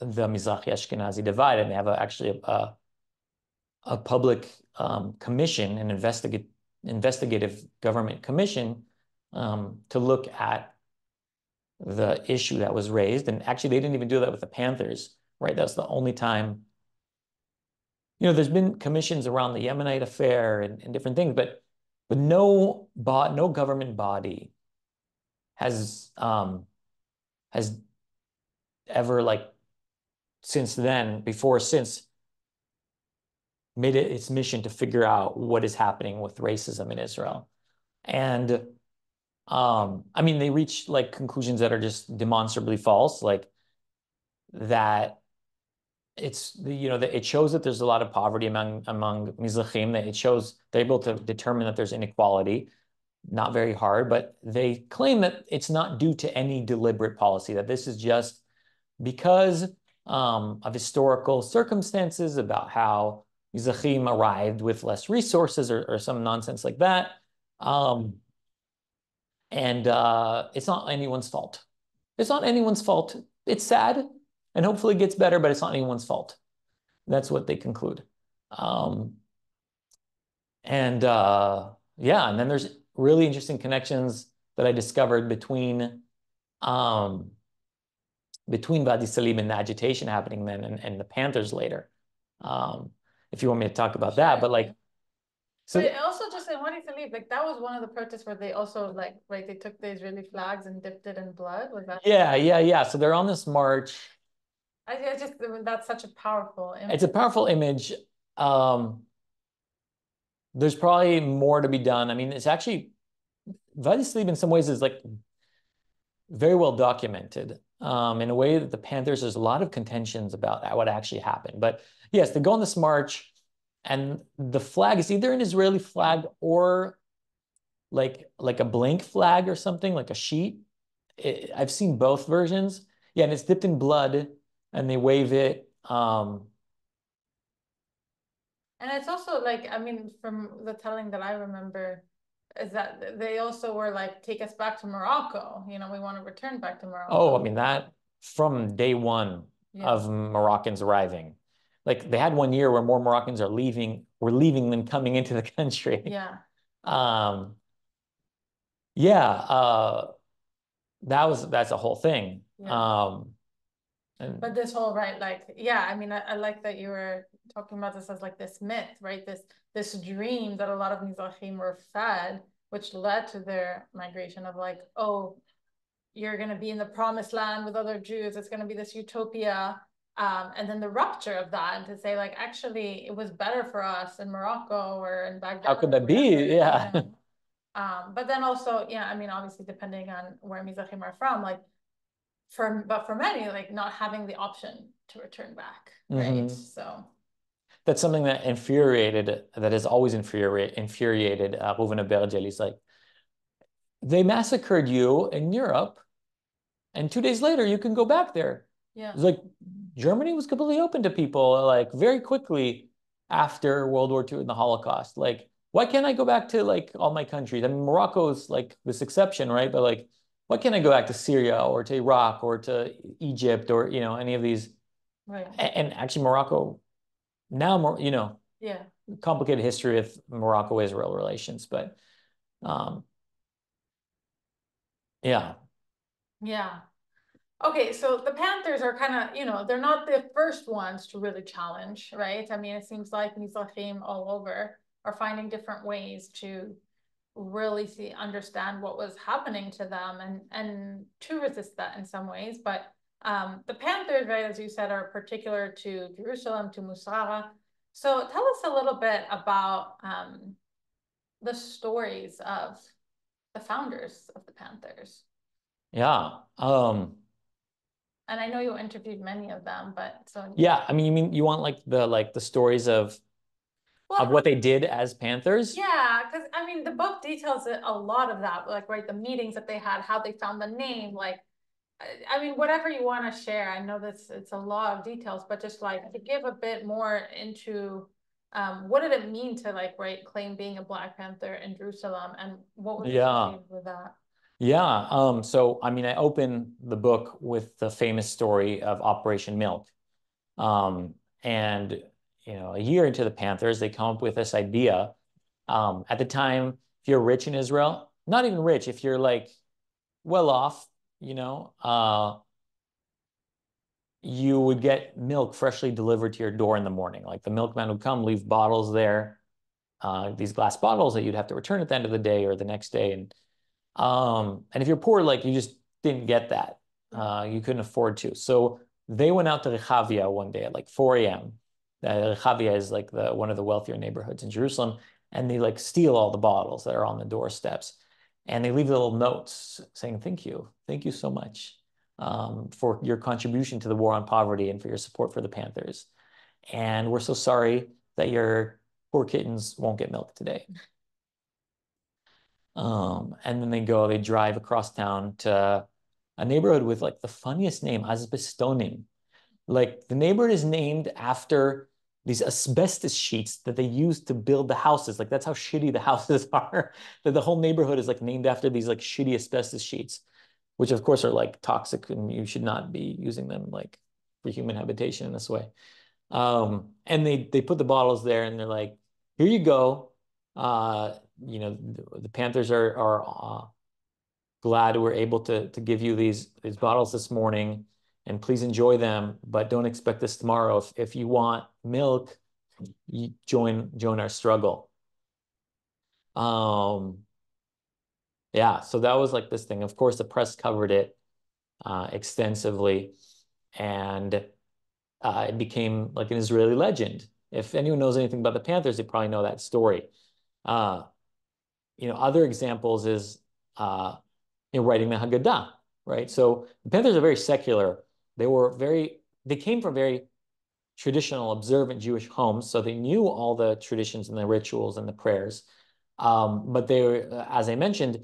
the Mizrahi Ashkenazi divide, and they have a, actually a, a public um, commission, an investigative investigative government commission, um, to look at the issue that was raised. And actually, they didn't even do that with the Panthers, right? That's the only time. You know, there's been commissions around the Yemenite affair and, and different things, but but no bo- no government body has um, has ever like since then, before since, made it its mission to figure out what is happening with racism in Israel. And um, I mean, they reach like conclusions that are just demonstrably false, like that it's the, you know that it shows that there's a lot of poverty among among Mizrahim, that it shows they're able to determine that there's inequality, not very hard, but they claim that it's not due to any deliberate policy, that this is just because um, of historical circumstances about how Mizrahim arrived with less resources or, or some nonsense like that. Um, and uh, it's not anyone's fault. It's not anyone's fault. It's sad and hopefully it gets better, but it's not anyone's fault. That's what they conclude. Um, and uh, yeah, and then there's really interesting connections that I discovered between um, between Wadi Salib and the agitation happening then and, and the Panthers later. Um, if you want me to talk about that, but like so but also just in wanting to leave, like that was one of the protests where they also like right, they took the Israeli flags and dipped it in blood. Was that? Yeah, yeah, yeah. So they're on this march. I, I just that's such a powerful. Image. It's a powerful image. Um, there's probably more to be done. I mean, it's actually Wadi Salib in some ways is like very well documented um, in a way that the Panthers, there's a lot of contentions about what actually happened. But yes, they go on this march and the flag is either an Israeli flag or like like a blank flag or something, like a sheet. It, I've seen both versions. Yeah, and it's dipped in blood and they wave it. Um, and it's also like, I mean, from the telling that I remember, is that they also were like, take us back to Morocco. You know, we want to return back to Morocco. Oh, I mean, that from day one yeah. of Moroccans arriving like they had one year where more Moroccans are leaving, were leaving than coming into the country. Yeah. Um, yeah, uh, that was that's a whole thing. Yeah. Um, and, but this whole right, like, yeah, I mean, I, I like that you were talking about this as like this myth, right? This this dream that a lot of Mizrahim were fed, which led to their migration of like, oh, you're gonna be in the promised land with other Jews. It's gonna be this utopia um, and then the rupture of that, and to say like actually it was better for us in Morocco or in Baghdad. How could that be? Yeah. You know? um, but then also, yeah, I mean, obviously depending on where Mizrahim are from, like for but for many, like not having the option to return back, right? Mm -hmm. So that's something that infuriated, that has always infuriated, infuriated uh, Reuven Abergel. He's like, they massacred you in Europe, and two days later you can go back there. Yeah. It's like Germany was completely open to people like very quickly after World War II and the Holocaust. Like, why can't I go back to like all my countries? I mean, Morocco's like this exception, right? But like, why can't I go back to Syria or to Iraq or to Egypt or you know any of these? Right. And actually, Morocco now, more you know, yeah, complicated history of Morocco-Israel relations, but um, yeah. Yeah. Okay, so the Panthers are kind of, you know, they're not the first ones to really challenge, right? I mean, it seems like Mizrahim all over are finding different ways to really see understand what was happening to them and and to resist that in some ways. But um, the Panthers, right, as you said, are particular to Jerusalem, to Musrara. So tell us a little bit about um, the stories of the founders of the Panthers. Yeah. Um, and I know you interviewed many of them, but so yeah, I mean, you mean you want like the like the stories of well, of what they did as Panthers? Yeah, because I mean, the book details a lot of that, like right, the meetings that they had, how they found the name, like I mean, whatever you want to share. I know this it's a lot of details, but just like to give a bit more into um, what did it mean to like right claim being a Black Panther in Jerusalem, and what was yeah with that? Yeah. Um, so, I mean, I open the book with the famous story of Operation Milk. Um, and, you know, a year into the Panthers, they come up with this idea. Um, at the time, if you're rich in Israel, not even rich, if you're like well off, you know, uh, you would get milk freshly delivered to your door in the morning. Like the milkman would come, leave bottles there, uh, these glass bottles that you'd have to return at the end of the day or the next day. And um, and if you're poor, like you just didn't get that. Uh, you couldn't afford to. So they went out to Rechavia one day at like 4 a.m. Uh, Rechavia is like the one of the wealthier neighborhoods in Jerusalem, and they like steal all the bottles that are on the doorsteps, and they leave little notes saying thank you, thank you so much um, for your contribution to the war on poverty and for your support for the Panthers, and we're so sorry that your poor kittens won't get milk today. Um, and then they go, they drive across town to a neighborhood with like the funniest name, Asbestonim. Like the neighborhood is named after these asbestos sheets that they use to build the houses. Like that's how shitty the houses are. that the whole neighborhood is like named after these like shitty asbestos sheets, which of course are like toxic and you should not be using them like for human habitation in this way. Um, and they they put the bottles there and they're like, here you go. Uh, you know, the, the Panthers are are uh, glad we're able to to give you these these bottles this morning, and please enjoy them. But don't expect this tomorrow. If if you want milk, you join join our struggle. Um, yeah, so that was like this thing. Of course, the press covered it uh, extensively, and uh, it became like an Israeli legend. If anyone knows anything about the Panthers, they probably know that story. Uh, you know, other examples is uh, know, writing the Haggadah, right? So the Panthers are very secular. They were very, they came from very traditional, observant Jewish homes, so they knew all the traditions and the rituals and the prayers. Um, but they were, as I mentioned,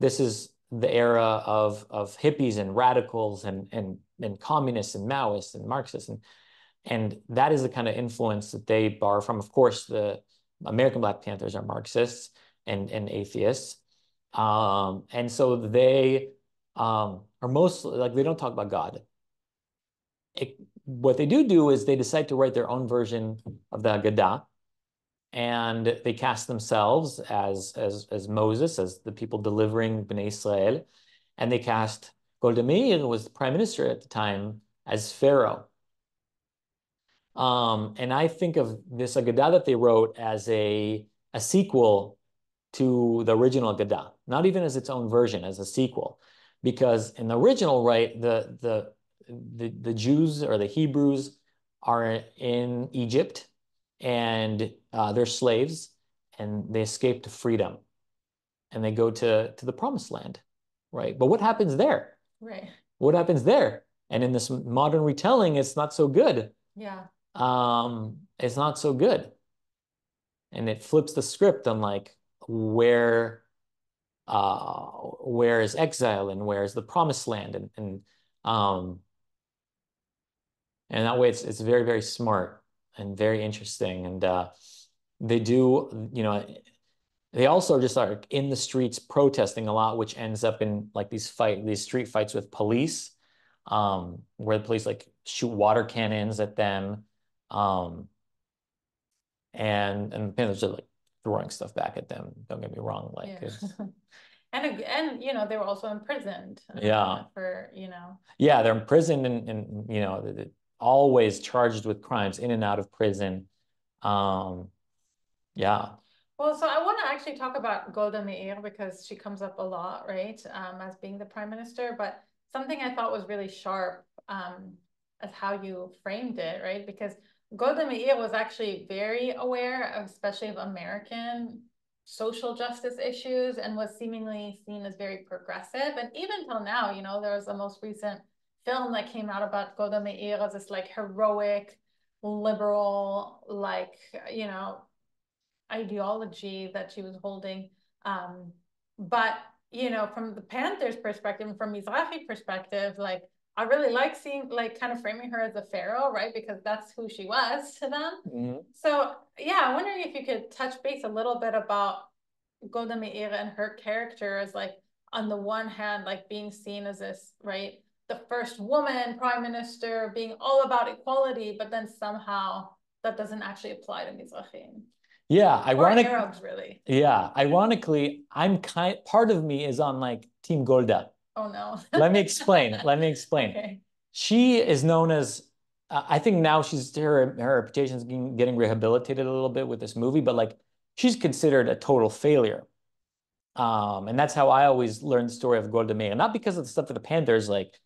this is the era of of hippies and radicals and and and communists and Maoists and Marxists and and that is the kind of influence that they borrow from. Of course, the American Black Panthers are Marxists, and, and atheists. Um, and so they um, are mostly like they don't talk about God. It, what they do do is they decide to write their own version of the Haggadah, and they cast themselves as as as Moses, as the people delivering Bnei Israel, and they cast Golda Meir, who was the prime minister at the time, as Pharaoh. Um, and I think of this Haggadah that they wrote as a a sequel to the original Haggadah, not even as its own version, as a sequel. Because in the original, right, the, the the, the Jews or the Hebrews are in Egypt and uh, they're slaves and they escape to freedom and they go to, to the promised land, right? But what happens there? Right. What happens there? And in this modern retelling, it's not so good. Yeah. Um, it's not so good. And it flips the script on like where uh where is exile and where is the promised land and and um and that way it's it's very very smart and very interesting. And uh they do you know they also just are in the streets protesting a lot, which ends up in like these fight, these street fights with police, um, where the police like shoot water cannons at them, um, and and the Panthers are like throwing stuff back at them. Don't get me wrong, like Yeah. And and you know they were also imprisoned. Yeah. For you know. yeah, they're imprisoned and and you know always charged with crimes, in and out of prison. Um, yeah, Well, so I want to actually talk about Golda Meir because she comes up a lot, right? Um, as being the prime minister, but something I thought was really sharp, um, as how you framed it, right? Because Golda Meir was actually very aware of, especially of American social justice issues and was seemingly seen as very progressive. And even till now, you know, there was the most recent film that came out about Golda Meir as this like heroic, liberal, like, you know, ideology that she was holding. Um, but you know, from the Panthers' perspective, from Mizrahi perspective, like I really like seeing like kind of framing her as a pharaoh, right? Because that's who she was to them. Mhm. So yeah, I'm wondering if you could touch base a little bit about Golda Meir and her character as like on the one hand, like being seen as this, right? The first woman prime minister being all about equality, but then somehow that doesn't actually apply to Mizrahim yeah. or Ironic, Arabs, really. yeah. Ironically, I'm kind. Part of me is on like Team Golda. Oh no. Let me explain. Let me explain. Okay. She is known as, uh, I think now she's her her reputation is getting, getting rehabilitated a little bit with this movie, but like she's considered a total failure. Um, and that's how I always learned the story of Golda Meir, not because of the stuff with the Panthers, like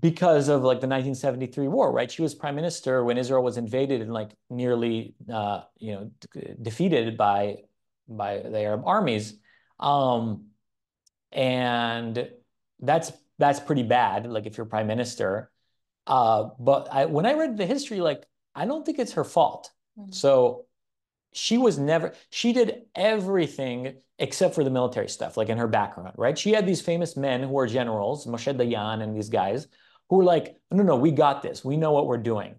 because of like the 1973 war, right? She was prime minister when Israel was invaded and like nearly, uh, you know, defeated by by the Arab armies. Um, and that's that's pretty bad, like if you're prime minister. Uh, but I, when I read the history, like I don't think it's her fault. Mhm. So she was never, she did everything except for the military stuff, like in her background, right? She had these famous men who were generals, Moshe Dayan and these guys, who were like, no, no, we got this. We know what we're doing.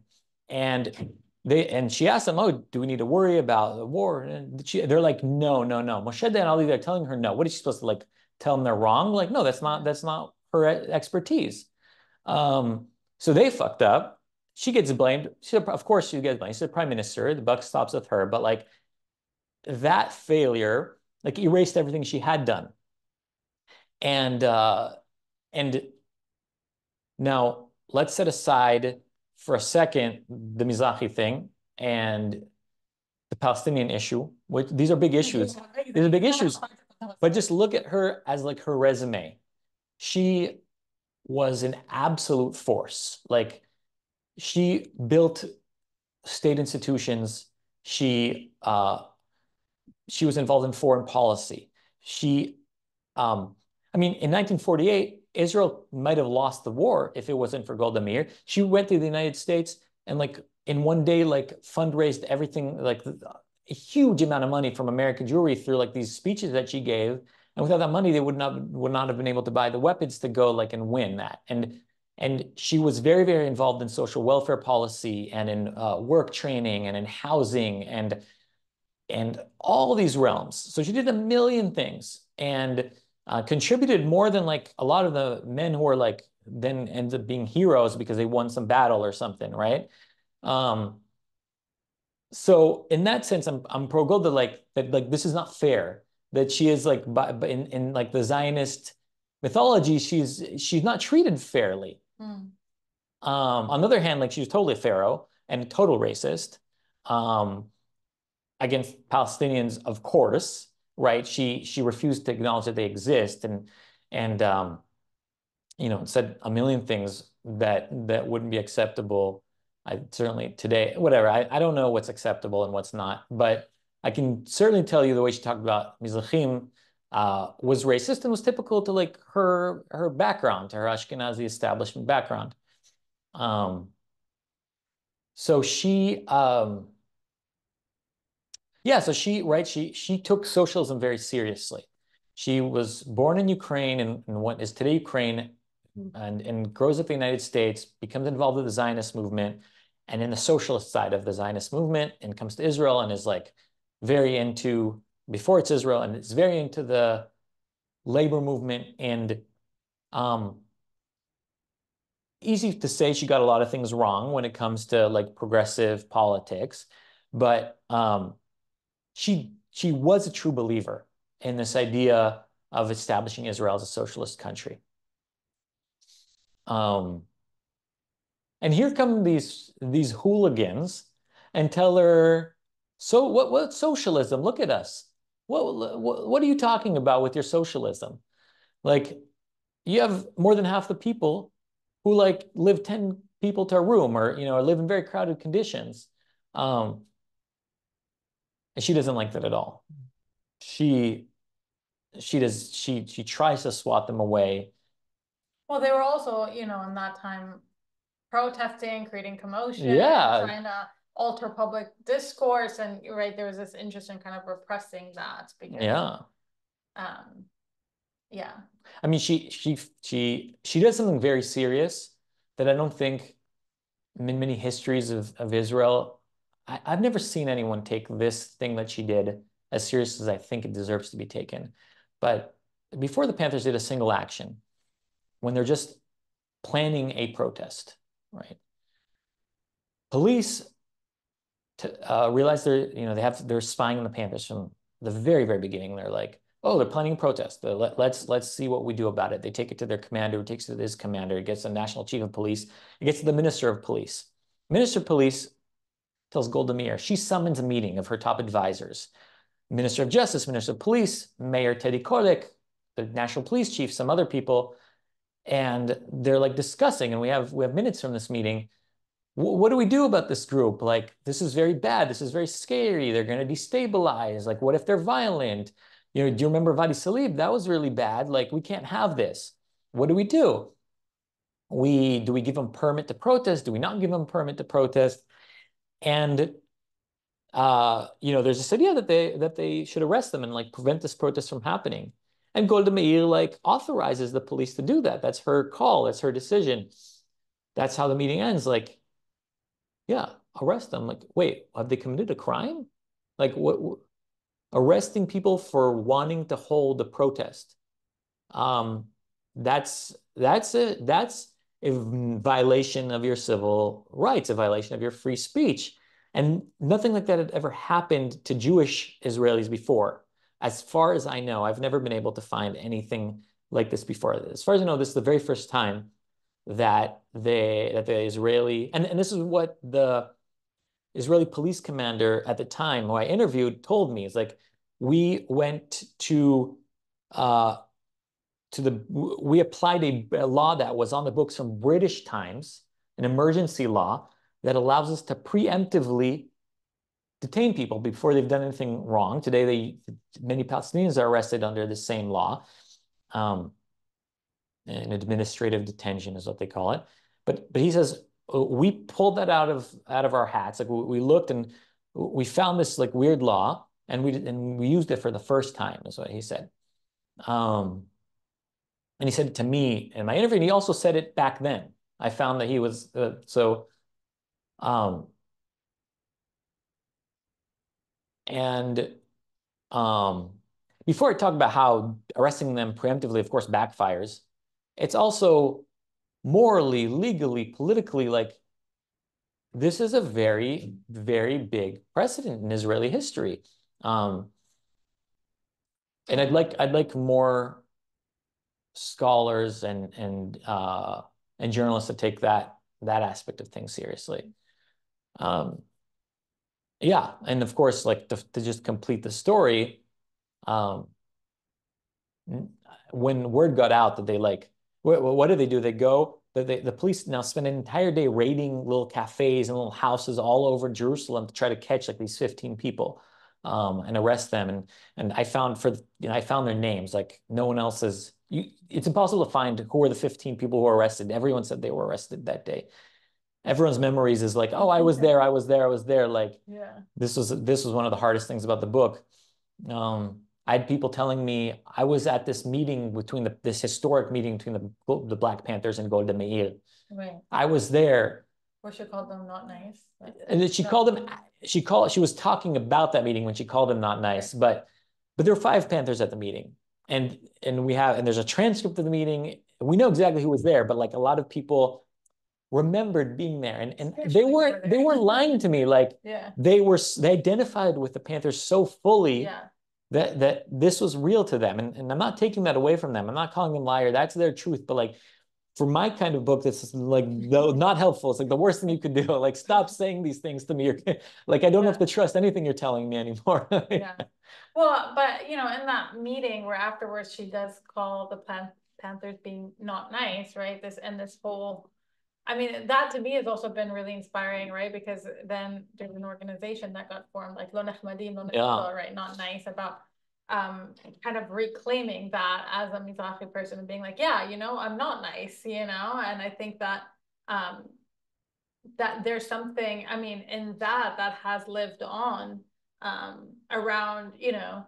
And they and she asked them, oh, do we need to worry about the war? And she, they're like, no, no, no. Moshe Dayan Ali, they're telling her no. What is she supposed to like tell them they're wrong? Like, no, that's not that's not her expertise. Um, so they fucked up. She gets blamed. She, of course, she gets blamed. She's the prime minister. The buck stops with her. But like that failure, like erased everything she had done. And uh, and now let's set aside for a second the Mizrahi thing and the Palestinian issue. Which these are big issues. These are big issues. But just look at her as like her resume. She was an absolute force. Like she built state institutions. She uh, she was involved in foreign policy. She, um, I mean, in 1948, Israel might have lost the war if it wasn't for Golda Meir. She went to the United States and like in one day, like fundraised everything, like a huge amount of money from American Jewry through like these speeches that she gave. And without that money, they would not would not have been able to buy the weapons to go like and win that. And and she was very very involved in social welfare policy and in uh, work training and in housing and and all these realms. So she did a million things and uh, contributed more than like a lot of the men who are like then ended up being heroes because they won some battle or something, right? Um, so in that sense, I'm I'm pro Golda like that like this is not fair that she is like by, by- in in like the Zionist mythology she's she's not treated fairly. Mm. Um, on the other hand, like she was totally a pharaoh and a total racist um, against Palestinians, of course, right? She she refused to acknowledge that they exist and and um, you know, said a million things that that wouldn't be acceptable. I certainly today, whatever. I, I don't know what's acceptable and what's not, but I can certainly tell you the way she talked about Mizrahim uh, was racist and was typical to like her her background, to her Ashkenazi establishment background. Um, so she, um, yeah, so she, right, she she took socialism very seriously. She was born in Ukraine and, and what is today Ukraine, and, and grows up in the United States, becomes involved with the Zionist movement, and in the socialist side of the Zionist movement, and comes to Israel and is like very into before it's Israel, and it's very into the labor movement and um, easy to say she got a lot of things wrong when it comes to like progressive politics, but um, she she was a true believer in this idea of establishing Israel as a socialist country. Um, and here come these these hooligans and tell her, so what what socialism? Look at us. What, what what are you talking about with your socialism? Like you have more than half the people who like live 10 people to a room or you know or live in very crowded conditions. Um, and she doesn't like that at all. She she does she she tries to swat them away. Well, they were also, you know, in that time protesting, creating commotion, yeah, trying to alter public discourse, and right there was this interest in kind of repressing that because yeah, um, yeah. I mean, she she she she does something very serious that I don't think in many histories of of Israel. I, I've never seen anyone take this thing that she did as serious as I think it deserves to be taken. But before the Panthers did a single action, when they're just planning a protest, right? Police to, uh, realize they're, you know, they have, they're spying on the Panthers from the very, very beginning. They're like, oh, they're planning a protest. Let, let's let's see what we do about it. They take it to their commander, who takes it to his commander. It gets the national chief of police. It gets to the minister of police. Minister of police tells Golda Meir. She summons a meeting of her top advisors. Minister of Justice, Minister of Police, Mayor Teddy Kollek, the national police chief, some other people, and they're like discussing. And we have we have minutes from this meeting. what do we do about this group? Like, this is very bad. This is very scary. They're going to destabilize. Like, what if they're violent? You know, do you remember Wadi Salib? That was really bad. Like, we can't have this. What do we do? We do we give them permit to protest? Do we not give them permit to protest? And uh, you know, there's this idea that they that they should arrest them and like prevent this protest from happening. And Golda Meir like authorizes the police to do that. That's her call. That's her decision. That's how the meeting ends. Like, yeah, arrest them. Like, wait, have they committed a crime? Like, what? what arresting people for wanting to hold a protest. Um, that's that's a that's a violation of your civil rights, a violation of your free speech. And nothing like that had ever happened to Jewish Israelis before. As far as I know, I've never been able to find anything like this before. As far as I know, this is the very first time that they that the Israeli and, and this is what the Israeli police commander at the time who I interviewed told me is like we went to uh, to the we applied a, a law that was on the books from British times, an emergency law that allows us to preemptively detain people before they've done anything wrong. Today, they many Palestinians are arrested under the same law. Um, an administrative detention is what they call it. But but he says uh, we pulled that out of out of our hats. Like we, we looked and we found this like weird law, and we and we used it for the first time. Is what he said. Um, and he said it to me in my interview. And he also said it back then. I found that he was uh, so um, and um, before I talk about how arresting them preemptively, of course, backfires, it's also morally, legally, politically, like this is a very, very big precedent in Israeli history. Um, and I'd like I'd like more scholars and and uh, and journalists to take that that aspect of things seriously. Um, yeah, and of course, like to, to just complete the story, um, when word got out that they like What, what do they do? They go, the, the, the police now spend an entire day raiding little cafes and little houses all over Jerusalem to try to catch like these 15 people um, and arrest them. And and I found for you know I found their names. Like no one else is. You, it's impossible to find who were the 15 people who were arrested. Everyone said they were arrested that day. Everyone's memories is like, oh, I was there, I was there, I was there. Like, yeah, this was this was one of the hardest things about the book. Um, I had people telling me I was at this meeting between the this historic meeting between the the Black Panthers and Golda Meir. Right. I was there. Or she called them not nice. And then she called them. She called. She was talking about that meeting when she called them not nice. But but there were five Panthers at the meeting, and and we have and there's a transcript of the meeting. We know exactly who was there, but like a lot of people remembered being there, and and they weren't they weren't lying to me. Like yeah. they were they identified with the Panthers so fully. Yeah. that that this was real to them. And, and i'm not taking that away from them. I'm not calling them liar. That's their truth. But like for my kind of book this is like no, not helpful. It's like the worst thing you could do. Like stop saying these things to me. You're like i don't yeah. have to trust anything you're telling me anymore. Yeah. Well but you know in that meeting where afterwards she does call the Pan- panthers being not nice right? This and this whole I mean, that to me has also been really inspiring, right? Because then there's an organization that got formed, like Lo Nechmadim, Lo yeah. right? Not nice about um, kind of reclaiming that as a Mizrahi person and being like, yeah, you know, I'm not nice, you know? And I think that um, that there's something, I mean, in that, that has lived on um, around, you know,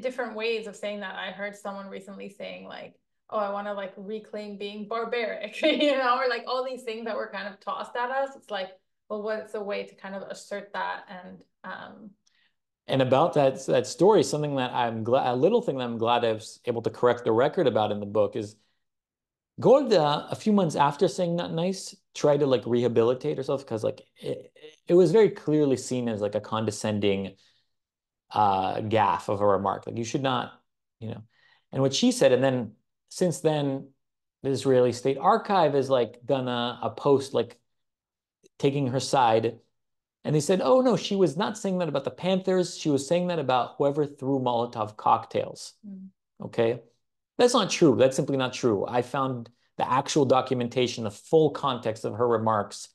different ways of saying that. I heard someone recently saying like, oh, I want to like reclaim being barbaric, you know, or like all these things that were kind of tossed at us. It's like, well, what's a way to kind of assert that and um and about that that story, something that I'm glad a little thing that I'm glad I was able to correct the record about in the book is Golda, a few months after saying not nice, tried to like rehabilitate herself because like it, it was very clearly seen as like a condescending uh gaff of a remark. Like you should not, you know. And what she said, and then since then, the Israeli State Archive has like done a, a post like taking her side. And they said, oh no, she was not saying that about the Panthers. She was saying that about whoever threw Molotov cocktails. Mm. Okay. That's not true. That's simply not true. I found the actual documentation, the full context of her remarks.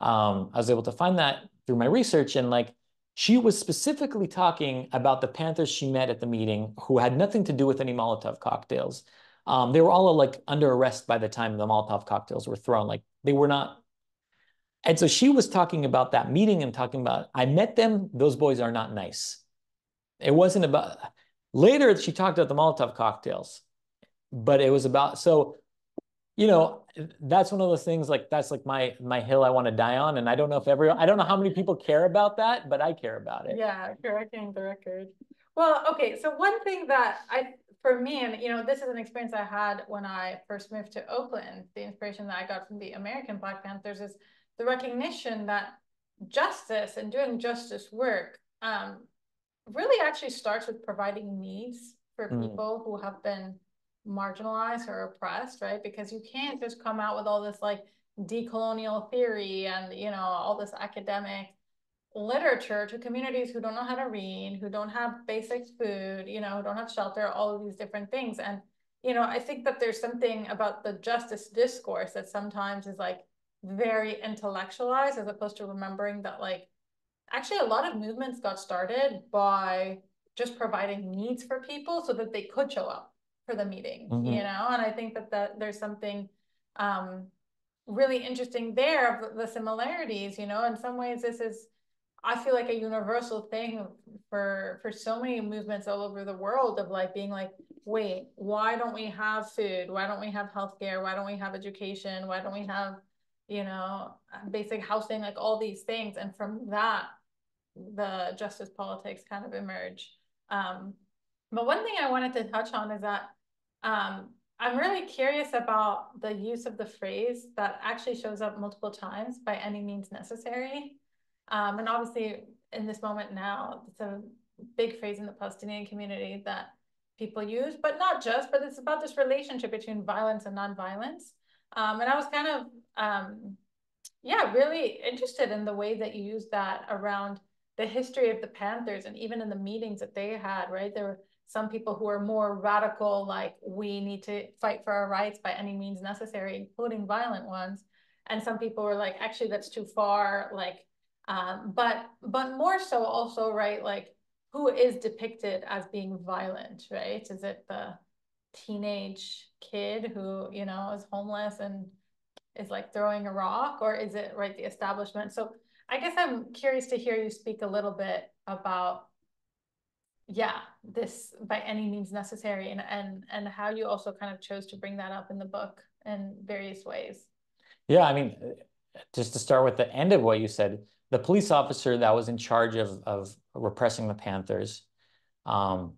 Um, I was able to find that through my research. And like, she was specifically talking about the Panthers she met at the meeting who had nothing to do with any Molotov cocktails. Um, they were all like under arrest by the time the Molotov cocktails were thrown. Like they were not. And so she was talking about that meeting and talking about, I met them. Those boys are not nice. It wasn't about, later she talked about the Molotov cocktails, but it was about, so, you know, that's one of those things like, that's like my, my hill I want to die on. And I don't know if everyone, I don't know how many people care about that, but I care about it. Yeah, correcting the record. Well, okay. So one thing that I for me, and you know, this is an experience I had when I first moved to Oakland. The inspiration that I got from the American Black Panthers is the recognition that justice and doing justice work um, really actually starts with providing needs for mm. people who have been marginalized or oppressed, right? Because you can't just come out with all this like decolonial theory and you know all this academic literature to communities who don't know how to read, who don't have basic food, you know, who don't have shelter, all of these different things. And, you know, I think that there's something about the justice discourse that sometimes is like very intellectualized as opposed to remembering that like actually a lot of movements got started by just providing needs for people so that they could show up for the meeting, mm-hmm. you know? And I think that, that there's something um, really interesting there of the similarities, you know, in some ways this is I feel like a universal thing for for so many movements all over the world of like being like, wait, why don't we have food? Why don't we have healthcare? Why don't we have education? Why don't we have, you know, basic housing? Like all these things, and from that, the justice politics kind of emerge. Um, but one thing I wanted to touch on is that um, I'm really curious about the use of the phrase that actually shows up multiple times by any means necessary. Um, and obviously, in this moment now, it's a big phrase in the Palestinian community that people use, but not just, but it's about this relationship between violence and nonviolence. Um, and I was kind of, um, yeah, really interested in the way that you use that around the history of the Panthers and even in the meetings that they had, right? There were some people who are more radical, like we need to fight for our rights by any means necessary, including violent ones. And some people were like, actually, that's too far. Like, um, but but more so also, right? Like, who is depicted as being violent, right? Is it the teenage kid who you know is homeless and is like throwing a rock, or is it right the establishment? So I guess I'm curious to hear you speak a little bit about yeah this by any means necessary and and and how you also kind of chose to bring that up in the book in various ways yeah i mean just to start with the end of what you said the police officer that was in charge of of repressing the panthers um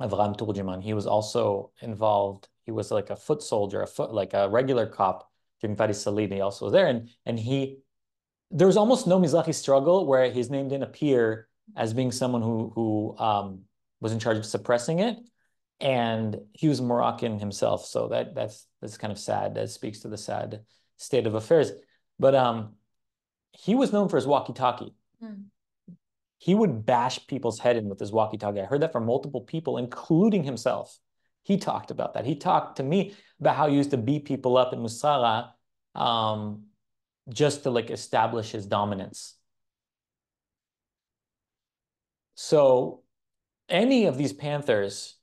Avram Turgeman, he was also involved he was like a foot soldier a foot like a regular cop Wadi Salib also was there and and he there was almost no Mizrahi struggle where his name didn't appear as being someone who who um, was in charge of suppressing it, and he was Moroccan himself. So that that's that's kind of sad. That speaks to the sad state of affairs. But um, he was known for his walkie-talkie. Hmm. He would bash people's head in with his walkie-talkie. I heard that from multiple people, including himself. He talked about that. He talked to me about how he used to beat people up in Musrara um, just to like establish his dominance. So any of these Panthers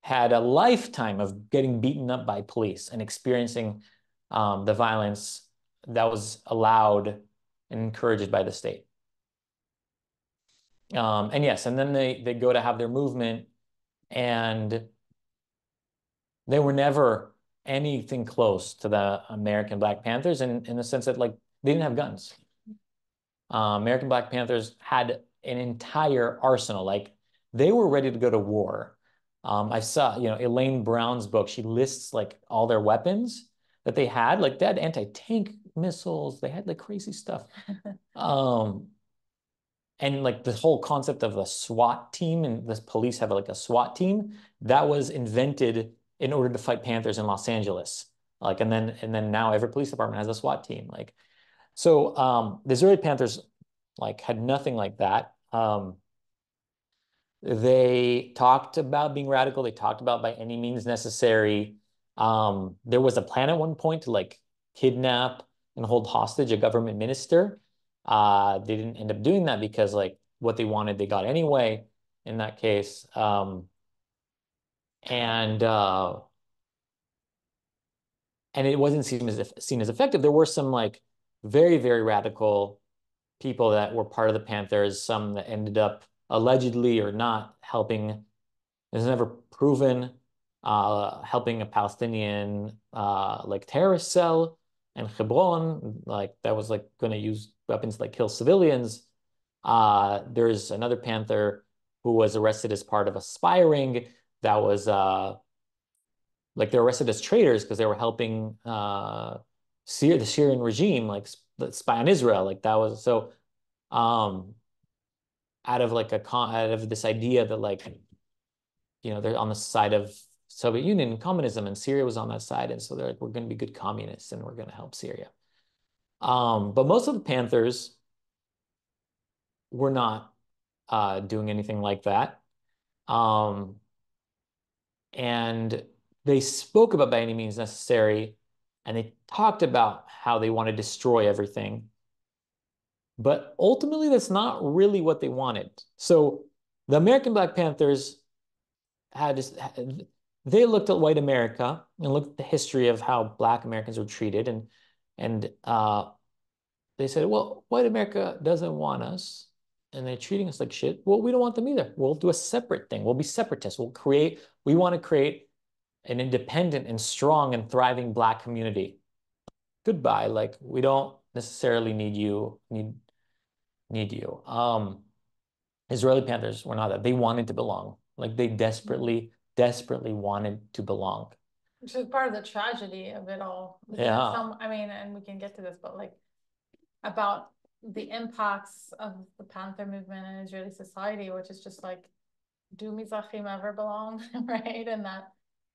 had a lifetime of getting beaten up by police and experiencing um, the violence that was allowed and encouraged by the state. Um, and yes, and then they, they go to have their movement and they were never anything close to the American Black Panthers in, in the sense that like they didn't have guns. Uh, American Black Panthers had an entire arsenal. Like they were ready to go to war. Um, I saw, you know, Elaine Brown's book. She lists like all their weapons that they had. Like they had anti-tank missiles. They had like crazy stuff. um, and like the whole concept of the SWAT team and the police have like a SWAT team that was invented in order to fight Panthers in Los Angeles. Like, and then, and then now every police department has a SWAT team. Like, so um, the Israeli Panthers like had nothing like that. Um, they talked about being radical. They talked about by any means necessary. Um, there was a plan at one point to like kidnap and hold hostage a government minister. Uh, they didn't end up doing that because like what they wanted, they got anyway in that case. Um, and uh, and it wasn't seen as seen as effective. There were some like very very radical people that were part of the Panthers, some that ended up allegedly or not helping, is never proven, uh, helping a Palestinian uh, like terrorist cell in Hebron, like that was like going to use weapons to like kill civilians. Uh, there's another Panther who was arrested as part of a spy ring that was uh, like they're arrested as traitors because they were helping uh, Syria, the Syrian regime, like spy on Israel. Like that was so um out of like a con out of this idea that like you know they're on the side of Soviet Union and communism and Syria was on that side and so they're like we're going to be good communists and we're going to help Syria. Um, but most of the Panthers were not uh, doing anything like that. Um, and they spoke about by any means necessary and they talked about how they want to destroy everything. But ultimately, that's not really what they wanted. So the American Black Panthers had, they looked at white America and looked at the history of how Black Americans were treated, and and uh, they said, well, white America doesn't want us, and they're treating us like shit. Well, we don't want them either. We'll do a separate thing. We'll be separatists. We'll create. We want to create an independent and strong and thriving black community. Goodbye. Like we don't necessarily need you, need need you. Um, Israeli Panthers were not that. They wanted to belong. Like they desperately, desperately wanted to belong. Which is part of the tragedy of it all. Yeah. Some, I mean, and we can get to this, but like about the impacts of the Panther movement in Israeli society, which is just like, do Mizrahim ever belong, right? And that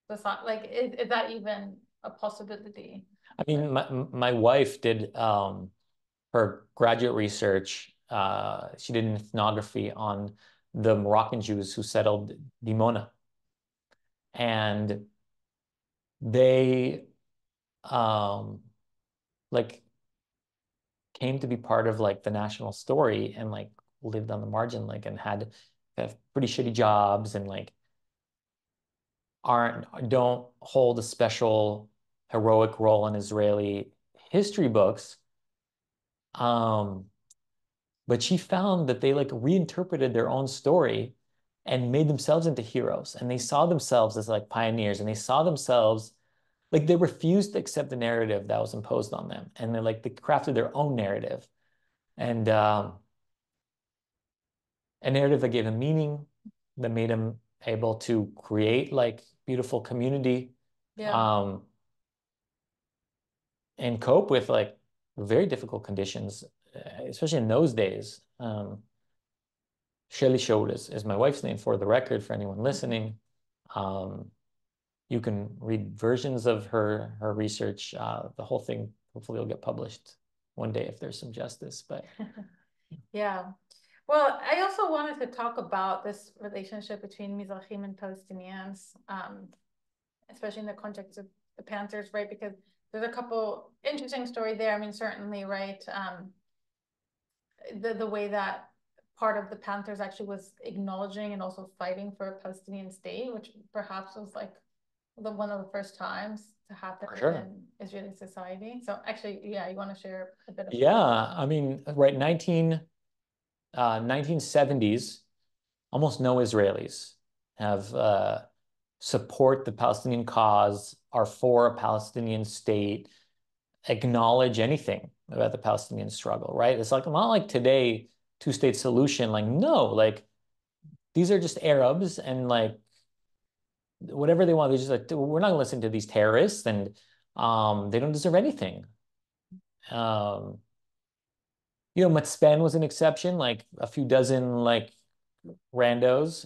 that's not like is, is that even a possibility? I mean, my my wife did um her graduate research. Uh, she did an ethnography on the Moroccan Jews who settled Dimona. And they um like came to be part of like the national story and like lived on the margin like and had pretty shitty jobs and like aren't don't hold a special heroic role in Israeli history books. Um, but she found that they like reinterpreted their own story and made themselves into heroes and they saw themselves as like pioneers and they saw themselves like they refused to accept the narrative that was imposed on them and they're like they crafted their own narrative and um, a narrative that gave them meaning that made them able to create like beautiful community Yeah. um, and cope with like very difficult conditions, especially in those days. Um, Shelley Showed is, is my wife's name for the record for anyone listening. Um, you can read versions of her her research. Uh, the whole thing hopefully will get published one day if there's some justice. But Yeah. Well, I also wanted to talk about this relationship between Mizrahim and Palestinians, um, especially in the context of the Panthers, right? Because there's a couple interesting story there. I mean, certainly, right? Um, the the way that part of the Panthers actually was acknowledging and also fighting for a Palestinian state, which perhaps was like the one of the first times to happen sure. in Israeli society. So actually, yeah, you want to share a bit of yeah, I mean, right, 19, uh, 1970s, almost no Israelis have uh, support the Palestinian cause, are for a Palestinian state, acknowledge anything about the Palestinian struggle, right? It's like not like today, two-state solution. Like, no, like these are just Arabs and like whatever they want. They're just like, we're not gonna listen to these terrorists and um, they don't deserve anything. Um, you know, Matzpen was an exception, like a few dozen like randos.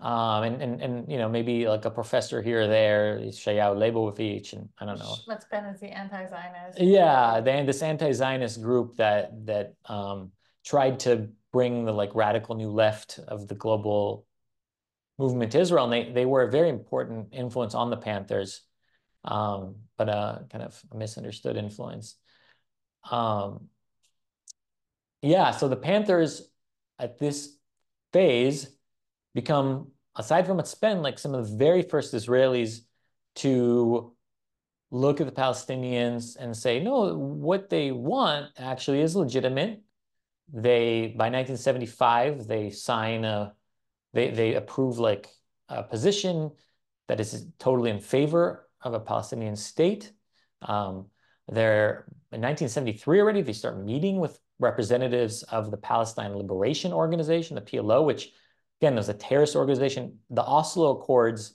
Um, and, and, and, you know, maybe like a professor here or there, Yeshayahu Leibowitz, and I don't know. Matzpen is the anti-Zionist. Yeah, then this anti-Zionist group that that um, tried to bring the like radical new left of the global movement to Israel, and they they were a very important influence on the Panthers, um, but a kind of a misunderstood influence. Um, yeah, so the Panthers at this phase become, aside from Matzpen, like some of the very first Israelis to look at the Palestinians and say, no, what they want actually is legitimate. They, by 1975, they sign a, they, they approve like a position that is totally in favor of a Palestinian state. Um, they're in 1973 already, they start meeting with representatives of the Palestine Liberation Organization, the PLO, which again, was a terrorist organization. The Oslo Accords,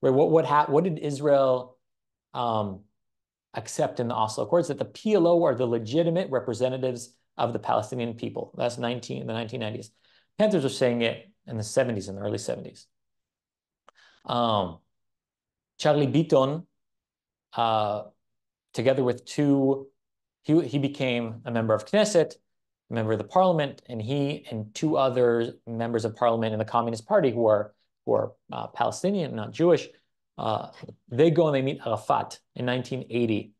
where what what what did Israel um, accept in the Oslo Accords? That the PLO are the legitimate representatives of the Palestinian people. That's 19 the 1990s. Panthers were saying it in the 70s, in the early 70s. Um, Charlie Biton, uh, together with two, he, he became a member of Knesset, a member of the parliament, and he and two other members of parliament in the Communist Party who are, who are uh, Palestinian, not Jewish, uh, they go and they meet Arafat in 1980.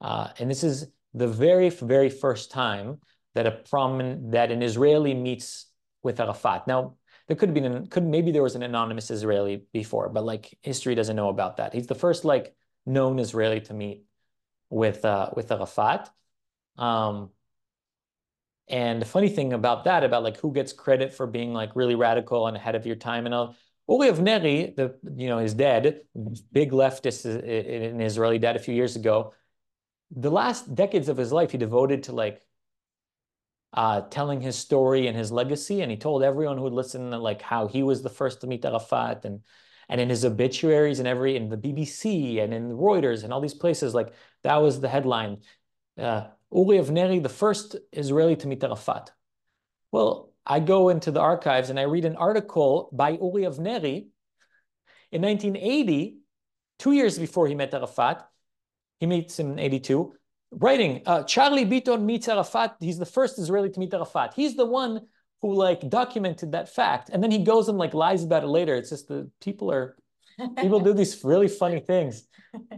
Uh, and this is the very, very first time that a prominent, that an Israeli meets with Arafat. Now, there could have been, an, could maybe there was an anonymous Israeli before, but like history doesn't know about that. He's the first like known Israeli to meet with uh, with Arafat. Um, and the funny thing about that, about like who gets credit for being like really radical and ahead of your time and all, Uri Avneri, the you know, is dead, big leftist in Israeli, died a few years ago. The last decades of his life, he devoted to like uh, telling his story and his legacy, and he told everyone who would listen like how he was the first to meet Arafat, and and in his obituaries and every in the BBC and in Reuters and all these places, like that was the headline. Uh, Uri Avneri, the first Israeli to meet Arafat. Well, I go into the archives and I read an article by Uri Avneri in 1980, two years before he met Arafat. He meets him in 82, writing, uh, Charlie Biton meets Arafat. He's the first Israeli to meet Arafat. He's the one who like documented that fact. And then he goes and like lies about it later. It's just the people are people do these really funny things.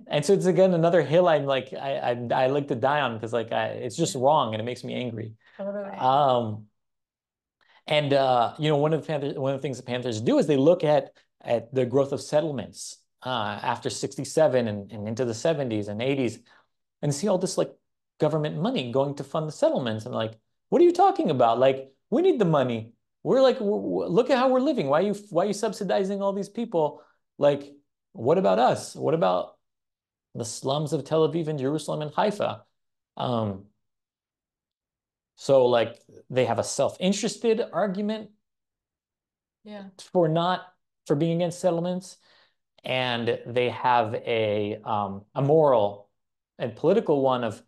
And so it's again another hill I'm like I I, I like to die on because like I, it's just wrong and it makes me angry. Totally. Um and uh, you know, one of the Panthers, one of the things the Panthers do is they look at at the growth of settlements uh, after 67 and, and into the 70s and 80s and see all this like government money going to fund the settlements. And like what are you talking about? Like we need the money. We're like look at how we're living. Why are you why are you subsidizing all these people? Like what about us? What about the slums of tel aviv and jerusalem and haifa? Um, so like they have a self-interested argument yeah. for not for being against settlements and they have a um, a moral and political one of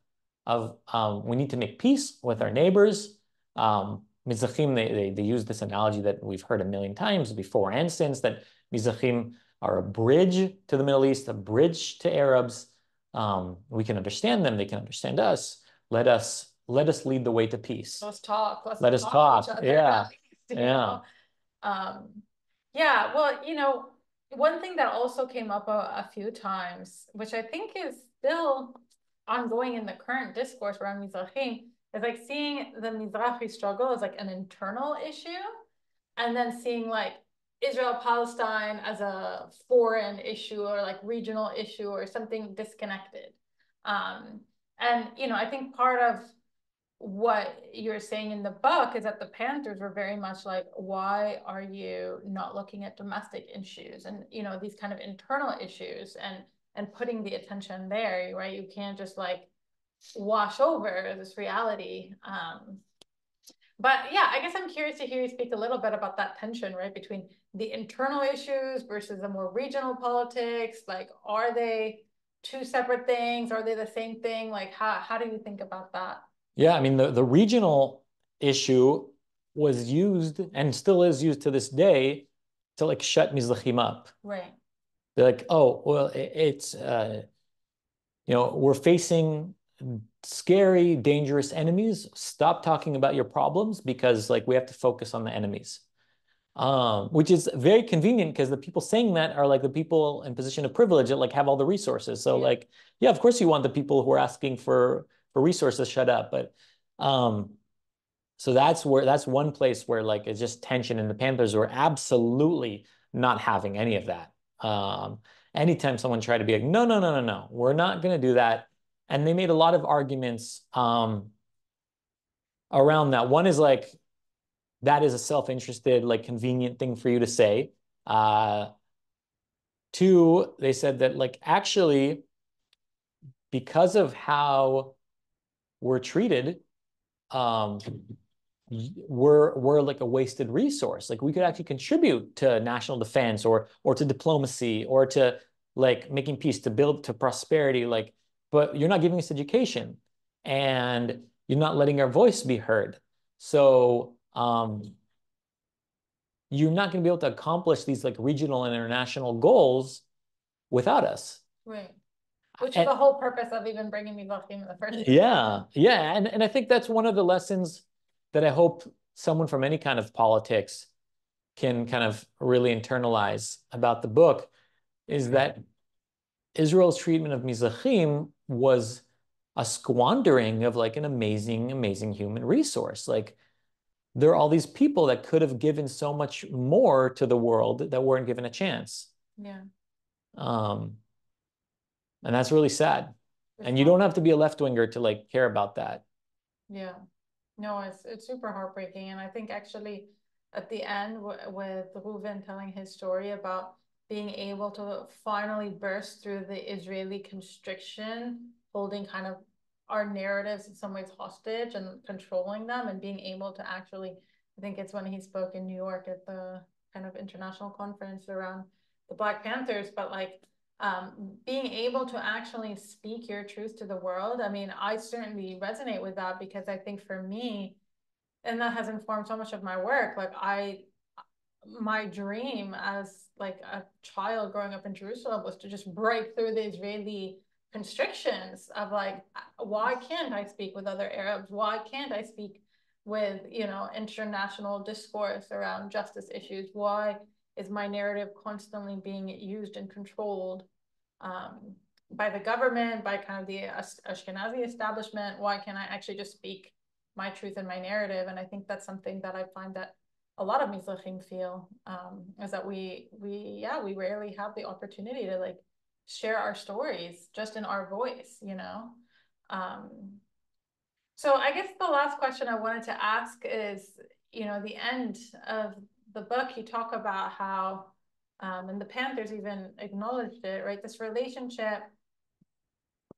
of um, we need to make peace with our neighbors. Um, Mizrahim, they, they, they use this analogy that we've heard a million times before and since that Mizrahim are a bridge to the Middle East, a bridge to Arabs. Um, we can understand them; they can understand us. Let us let us lead the way to peace. Let's talk. Let's let us talk. talk. Yeah, yeah. Um, yeah. Well, you know, one thing that also came up a, a few times, which I think is still ongoing in the current discourse around Mizrahim, is like seeing the Mizrahi struggle as like an internal issue, and then seeing like Israel Palestine as a foreign issue or like regional issue or something disconnected. Um, and you know, I think part of what you're saying in the book is that the Panthers were very much like, why are you not looking at domestic issues and you know these kind of internal issues and and putting the attention there, right? You can't just like wash over this reality. Um, but yeah, I guess I'm curious to hear you speak a little bit about that tension, right, between the internal issues versus the more regional politics. Like, are they two separate things? Are they the same thing? Like, how how do you think about that? Yeah, I mean, the, the regional issue was used and still is used to this day to like shut Mizrahim up. Right. They're like, oh, well, it, it's, uh, you know, we're facing scary, dangerous enemies. Stop talking about your problems because like we have to focus on the enemies. Um, which is very convenient because the people saying that are like the people in position of privilege that like have all the resources. So yeah. like, yeah, of course you want the people who are asking for for resources shut up. But um, so that's where that's one place where like it's just tension, and the Panthers were absolutely not having any of that. Um, anytime someone tried to be like, no, no, no, no, no, we're not going to do that, and they made a lot of arguments um, around that. One is like that is a self-interested, like convenient thing for you to say. Uh, two, they said that like actually because of how we're treated um, we're we're like a wasted resource. Like we could actually contribute to national defense or or to diplomacy or to like making peace, to build to prosperity. Like, but you're not giving us education, and you're not letting our voice be heard. So um, you're not going to be able to accomplish these like regional and international goals without us. Right. Which and, is the whole purpose of even bringing me Mizrahim in the first place. Yeah, yeah. And, and I think that's one of the lessons that I hope someone from any kind of politics can kind of really internalize about the book is that Israel's treatment of Mizrahim was a squandering of like an amazing, amazing human resource. Like there are all these people that could have given so much more to the world that weren't given a chance. Yeah. Um, and that's really sad. It's and you don't have to be a left winger to like care about that. Yeah. No, it's it's super heartbreaking. And I think actually at the end with Reuven telling his story about being able to finally burst through the Israeli constriction, holding kind of our narratives in some ways hostage and controlling them and being able to actually, I think it's when he spoke in New York at the kind of international conference around the Black Panthers, but like um, being able to actually speak your truth to the world. I mean, I certainly resonate with that because I think for me, and that has informed so much of my work. Like I, my dream as like a child growing up in Jerusalem was to just break through the Israeli constrictions of like, why can't I speak with other Arabs? Why can't I speak with, you know, international discourse around justice issues? Why is my narrative constantly being used and controlled um, by the government, by kind of the Ashkenazi establishment? Why can't I actually just speak my truth and my narrative? And I think that's something that I find that a lot of Mizrahim feel um, is that we we yeah we rarely have the opportunity to like share our stories just in our voice, you know. Um, so I guess the last question I wanted to ask is, you know, the end of the book, you talk about how, um, and the Panthers even acknowledged it, right? This relationship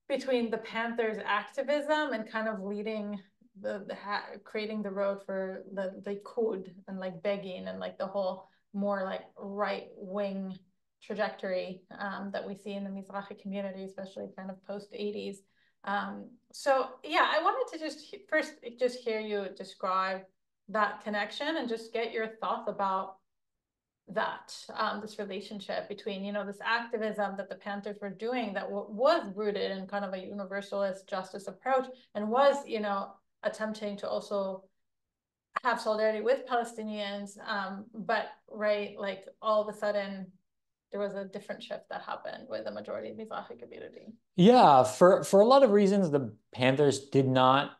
between the Panthers' activism and kind of leading the, the creating the road for the the Likud and like Begin and like the whole more like right wing trajectory um, that we see in the Mizrahi community, especially kind of post 80s. Um, so yeah, I wanted to just first just hear you describe that connection and just get your thoughts about that um, this relationship between you know this activism that the Panthers were doing that was rooted in kind of a universalist justice approach and was you know attempting to also have solidarity with Palestinians, um, but right like all of a sudden there was a different shift that happened with the majority of the Mizrahi community. Yeah, for for a lot of reasons, the Panthers did not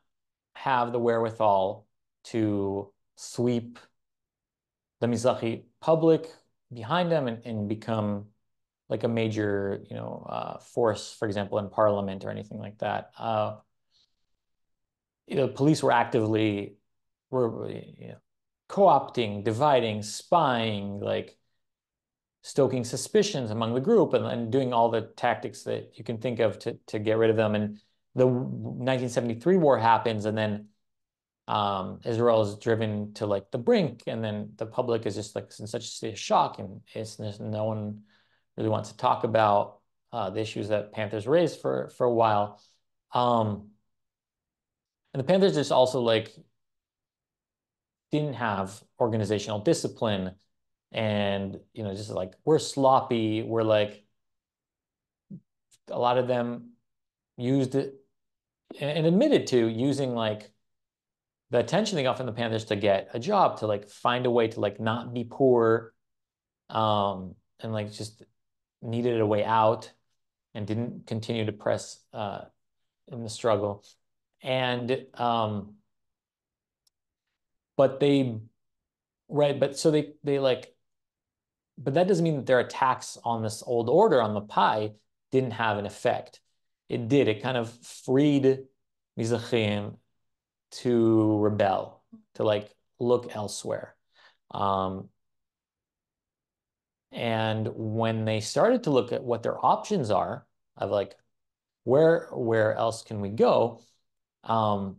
have the wherewithal to sweep the Mizrahi public behind them and, and become like a major, you know, uh, force, for example, in parliament or anything like that. Uh, you know, police were actively were you know, co-opting, dividing, spying, like stoking suspicions among the group and, and doing all the tactics that you can think of to, to get rid of them. And the 1973 war happens and then um, Israel is driven to like the brink and then the public is just like in such a state of shock and it's no one really wants to talk about uh, the issues that Panthers raised for, for a while. Um, and the Panthers just also like didn't have organizational discipline and you know just like we're sloppy we're like a lot of them used it and admitted to using like the attention they got from the Panthers to get a job to like find a way to like not be poor um and like just needed a way out and didn't continue to press uh in the struggle and um but they right but so they they like but that doesn't mean that their attacks on this old order on Mapai didn't have an effect. It did. It kind of freed Mizrahim to rebel, to like look elsewhere. Um, and when they started to look at what their options are of like where where else can we go, um,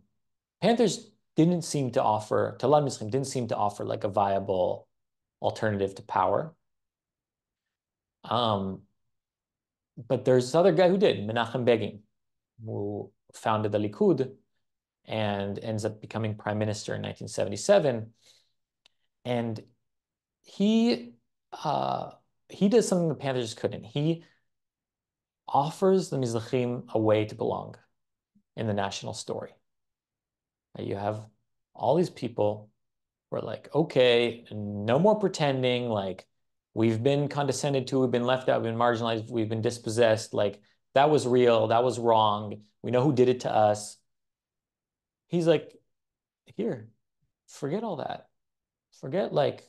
Panthers didn't seem to offer Talad Mizrahim didn't seem to offer like a viable alternative to power. Um, but there's this other guy who did, Menachem Begin, who founded the Likud and ends up becoming prime minister in 1977. And he uh, he does something the Panthers couldn't. He offers the Mizrahim a way to belong in the national story. You have all these people who are like, okay, no more pretending, like we've been condescended to, we've been left out, we've been marginalized, we've been dispossessed. Like that was real, that was wrong. We know who did it to us. He's like, here, forget all that. Forget like,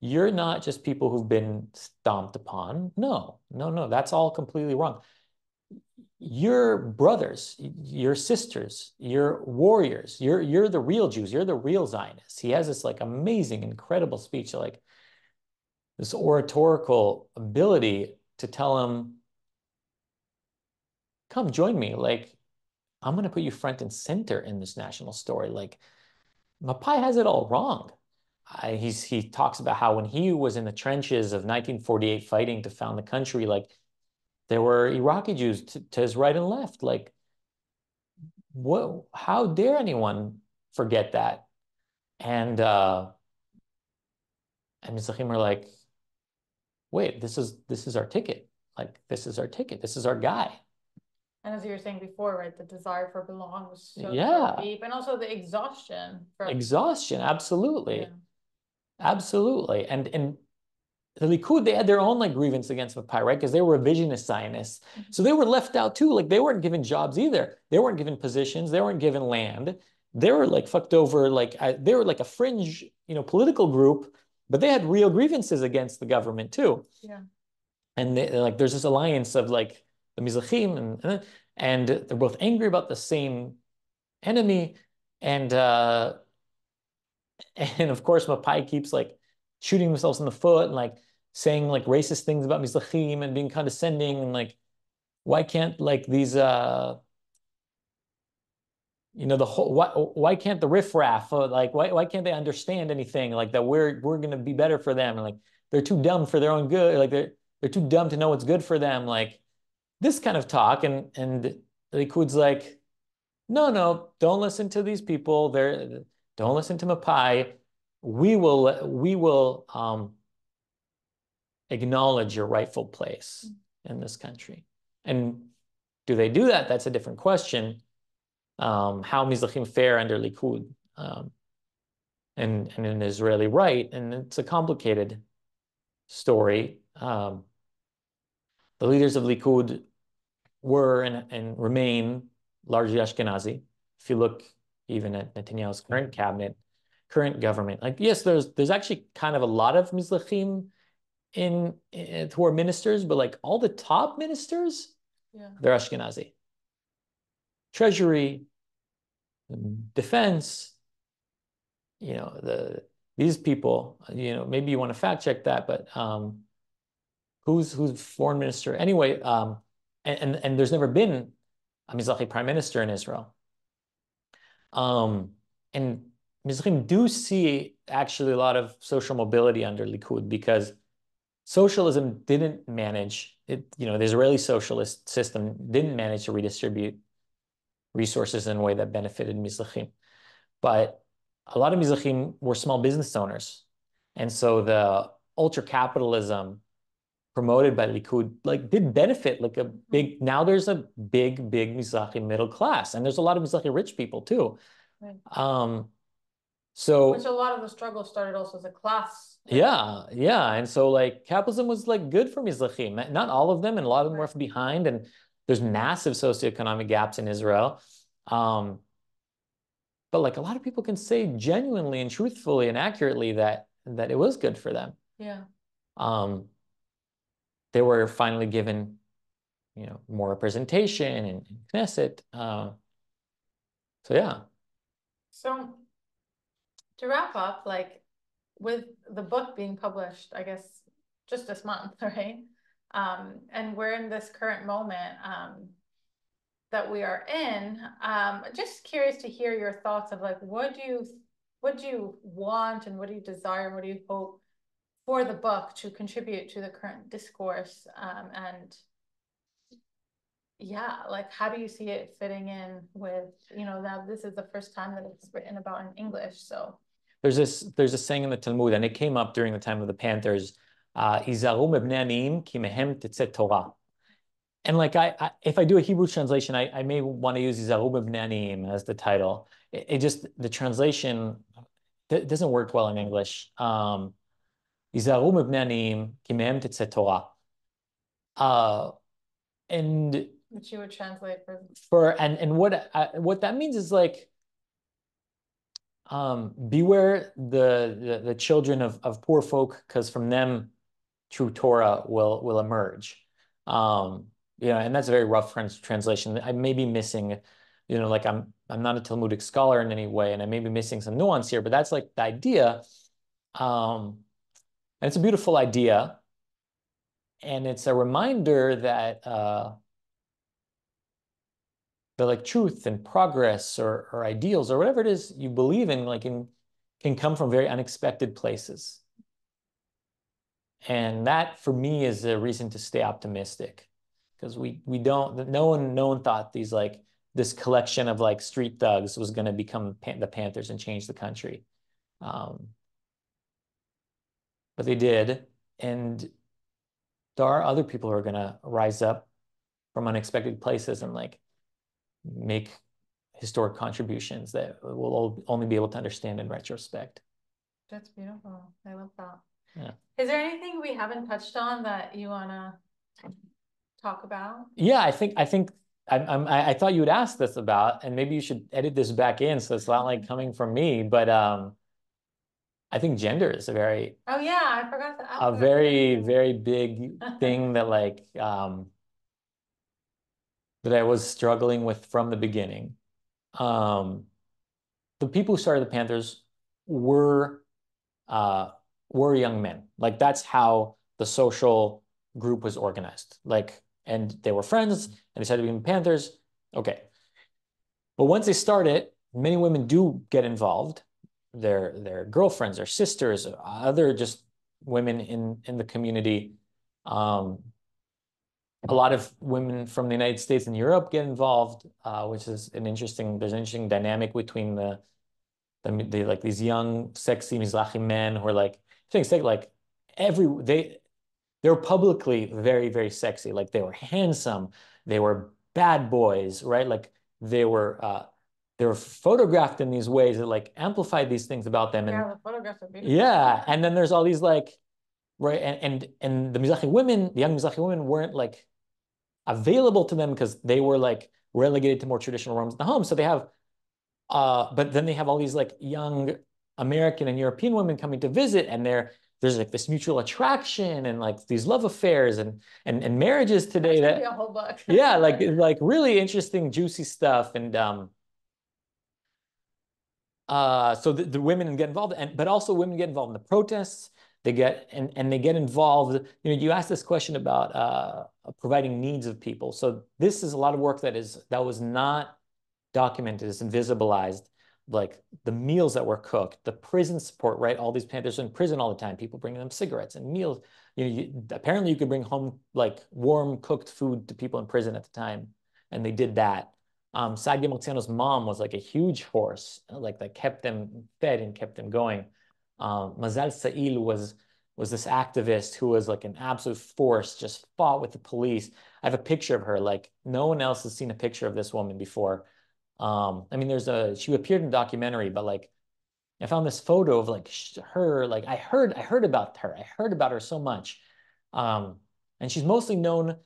you're not just people who've been stomped upon. No, no, no, that's all completely wrong. You're brothers, your sisters, your warriors, you're, you're the real Jews, you're the real Zionists. He has this like amazing, incredible speech like, this oratorical ability to tell him, come join me. Like, I'm going to put you front and center in this national story. Like, Mapai has it all wrong. I, he's, he talks about how when he was in the trenches of 1948 fighting to found the country, like, there were Iraqi Jews to, to his right and left. Like, what, how dare anyone forget that? And, uh, and Mizrahim are like, wait, this is this is our ticket. Like this is our ticket. This is our guy. And as you were saying before, right, the desire for belonging was so, Yeah. so deep, and also the exhaustion Exhaustion, absolutely. Yeah. Absolutely. And and the Likud, they had their own like grievance against Mapai, right? Because they were revisionist Zionists. Mhm. So they were left out too. Like they weren't given jobs either. They weren't given positions. They weren't given land. They were like fucked over. Like I, they were like a fringe, you know, political group, but they had real grievances against the government too. Yeah. And they, like there's this alliance of like the Mizrahim and and they're both angry about the same enemy. And uh and of course Mapai keeps like shooting themselves in the foot and like saying like racist things about Mizrahim and being condescending and like why can't like these uh you know the whole why why can't the riffraff uh, like why why can't they understand anything? Like that we're we're gonna be better for them. And like they're too dumb for their own good like they're they're too dumb to know what's good for them. Like this kind of talk and and Likud's like no no don't listen to these people. They're don't listen to Mapai. We will we will um acknowledge your rightful place in this country. And do they do that? That's a different question. Um, how Mizrahim fare under Likud? Um, and, and an Israeli right. And it's a complicated story. Um, the leaders of Likud were and, and remain largely Ashkenazi. If you look even at Netanyahu's current cabinet, current government, like yes, there's there's actually kind of a lot of Mizrahim in, in who are ministers, but like all the top ministers, Yeah. they're Ashkenazi. Treasury, defense, you know, the these people, you know, maybe you want to fact check that, but um, who's who's foreign minister anyway? Um, and, and and there's never been a Mizrahi prime minister in Israel. Um, and Mizrahim do see actually a lot of social mobility under Likud because socialism didn't manage it. You know, the Israeli socialist system didn't manage to redistribute resources in a way that benefited Mizrahim. But a lot of Mizrahim were small business owners. And so the ultra capitalism promoted by Likud like did benefit like a big now there's a big big Mizrahi middle class and there's a lot of Mizrahi rich people too. Right. Um so Which a lot of the struggle started also as a class. yeah, yeah. And so like capitalism was like good for Mizrahim. Not all of them, and a lot of them were Right. left behind. And there's massive socioeconomic gaps in Israel. Um, but like a lot of people can say genuinely and truthfully and accurately that that it was good for them. Yeah. Um, they were finally given, you know, more representation in, in Knesset. Uh, so yeah. So to wrap up, like with the book being published, I guess just this month, right? Um, and we're in this current moment um, that we are in. Um, just curious to hear your thoughts of like what do you what do you want and what do you desire, and what do you hope for the book to contribute to the current discourse um, and yeah, like how do you see it fitting in with, you know, now this is the first time that it's written about in English, so There's this there's a saying in the Talmud, and it came up during the time of the Panthers. Uh. And like I, I, if I do a Hebrew translation, I, I may want to use "Hizaru mebnei aniyim" as the title. It, it just the translation d- doesn't work well in English. Um, "Hizaru mebnei aniyim, ki mehem tetzeh Torah." Uh, and which you would translate for for and and what uh, what that means is like um beware the the, the children of, of poor folk because from them true Torah will will emerge. Um you know and that's a very rough trans translation. I may be missing you know like I'm I'm not a Talmudic scholar in any way and I may be missing some nuance here but that's like the idea. Um and it's a beautiful idea. And it's a reminder that uh the like truth and progress or, or ideals or whatever it is you believe in like in can come from very unexpected places. And that for me is a reason to stay optimistic. Because we we don't no one no one thought these like this collection of like street thugs was going to become pan the panthers and change the country. Um, but they did and there are other people who are going to rise up from unexpected places and like make historic contributions that we'll only be able to understand in retrospect. That's beautiful. I love that. Yeah. Is there anything we haven't touched on that you want to talk about? Yeah, I think I think I, I'm, I, I thought you would ask this about, and maybe you should edit this back in so it's not like coming from me. But um, I think gender is a very Oh yeah, I forgot to ask. a that. very very big thing that like um that I was struggling with from the beginning. Um, the people who started the Panthers were uh were young men. Like that's how the social group was organized. Like, and they were friends and they decided to be Panthers. Okay. But once they started, many women do get involved. Their their girlfriends, their sisters, other just women in in the community. Um, a lot of women from the United States and Europe get involved, uh, which is an interesting. There's an interesting dynamic between the the, the like these young, sexy Mizrahi men who are like things like like every they they were publicly very very sexy. Like they were handsome, they were bad boys, right? Like they were uh, they were photographed in these ways that like amplified these things about them. And Yeah, the photographs are beautiful. yeah, and then there's all these like, right, and and and the Mizrahi women, the young Mizrahi women weren't like available to them because they were like relegated to more traditional roles in the home. So they have, uh, but then they have all these like young American and European women coming to visit, and they're there's like this mutual attraction and like these love affairs and and and marriages today that be a whole book. yeah, like like really interesting, juicy stuff. And um, uh, so the, the women get involved, and but also women get involved in the protests. They get and and they get involved. You know, you asked this question about uh, providing needs of people. So this is a lot of work that is that was not documented, is invisibilized. Like the meals that were cooked, the prison support, right? All these Panthers in prison all the time. People bringing them cigarettes and meals. You know, you, apparently you could bring home like warm cooked food to people in prison at the time, and they did that. Um, Saadia Marziano's mom was like a huge force, like that kept them fed and kept them going. Um, Mazal Sa'il was was this activist who was like an absolute force, just fought with the police. I have a picture of her. Like no one else has seen a picture of this woman before. Um, I mean, there's a she appeared in a documentary, but like I found this photo of like her. Like I heard I heard about her. I heard about her so much. Um, and she's mostly known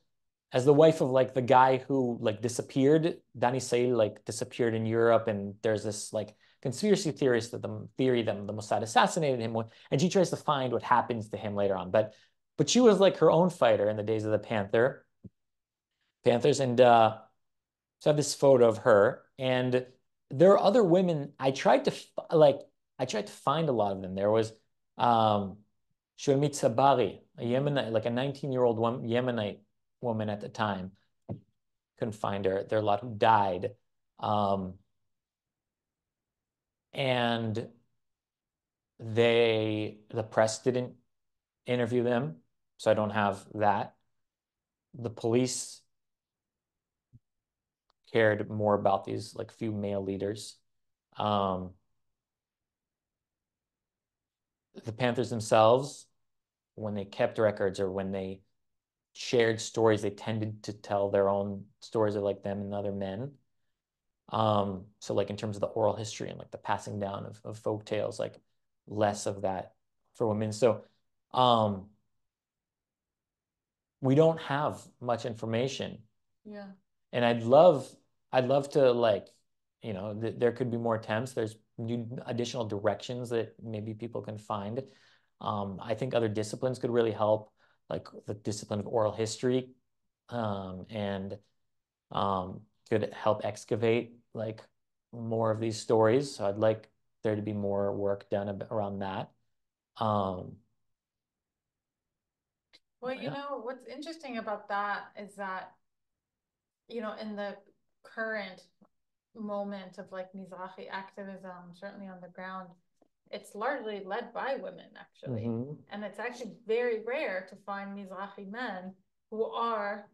as the wife of like the guy who like disappeared. Dani Sail like disappeared in Europe, and there's this like conspiracy theorist that the theory that the Mossad assassinated him, and she tries to find what happens to him later on. But but she was like her own fighter in the days of the Panther, Panthers, and uh, so I have this photo of her, and there are other women. I tried to like I tried to find a lot of them. There was um, Shulamit Sabari, a Yemenite, like a 19-year-old woman, Yemenite woman at the time. Couldn't find her. There are a lot who died. Um, and they the press didn't interview them so i don't have that the police cared more about these like few male leaders um the panthers themselves when they kept records or when they shared stories they tended to tell their own stories of like them and other men um, so like in terms of the oral history and like the passing down of, of folk tales, like less of that for women. So um, we don't have much information. Yeah. And I'd love, I'd love to like, you know, th there could be more attempts. There's new additional directions that maybe people can find. Um, I think other disciplines could really help, like the discipline of oral history, um, and um, could help excavate like more of these stories. So I'd like there to be more work done around that. Um, well, you yeah. know, what's interesting about that is that, you know, in the current moment of like Mizrahi activism, certainly on the ground, it's largely led by women, actually. Mm-hmm. And it's actually very rare to find Mizrahi men who are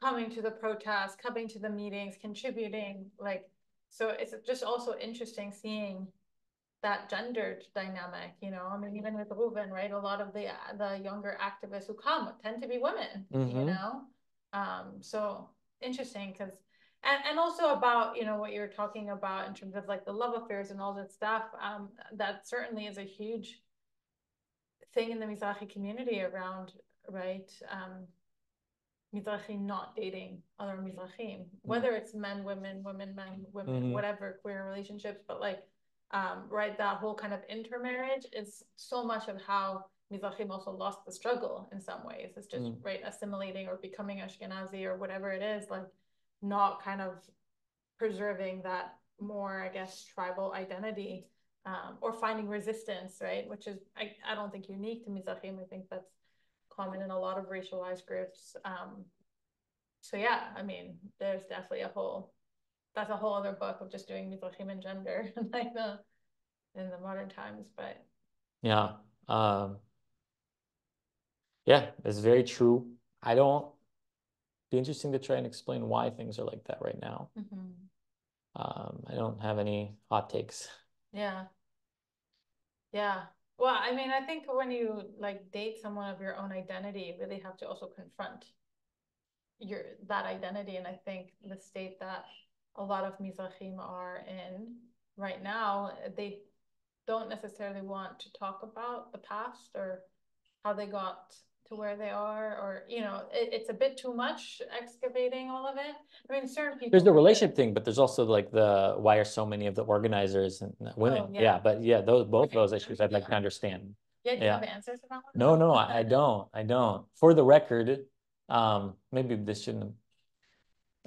coming to the protests, coming to the meetings, contributing. Like, so it's just also interesting seeing that gendered dynamic. You know, I mean, even with Reuven, right? A lot of the the younger activists who come tend to be women. Mm-hmm. You know, um, so interesting because and, and also about you know what you're talking about in terms of like the love affairs and all that stuff um that certainly is a huge thing in the Mizrahi community around right um Mizrahi not dating other Mizrahim, mm. whether it's men, women, women, men, women, mm-hmm. whatever queer relationships, but like, um, right, that whole kind of intermarriage is so much of how Mizrahim also lost the struggle in some ways. It's just mm. right assimilating or becoming Ashkenazi or whatever it is, like not kind of preserving that more, I guess, tribal identity um, or finding resistance, right? Which is I, I don't think unique to Mizrahim. I think that's common in a lot of racialized groups. Um, so yeah, I mean, there's definitely a whole that's a whole other book of just doing Mizrahim and gender like the in the modern times. But yeah. Um yeah, it's very true. I don't be interesting to try and explain why things are like that right now. Mm-hmm. Um, I don't have any hot takes. Yeah. Yeah. Well, I mean, I think when you like date someone of your own identity, you really have to also confront your that identity. And I think the state that a lot of Mizrahim are in right now, they don't necessarily want to talk about the past or how they got to where they are or you know it, it's a bit too much excavating all of it i mean certain people there's the relationship thing but there's also like the why are so many of the organizers and women oh, yeah. yeah. but yeah those both okay. those issues i'd like to understand yeah do you yeah. have answers about that? no no I, I don't i don't for the record um maybe this shouldn't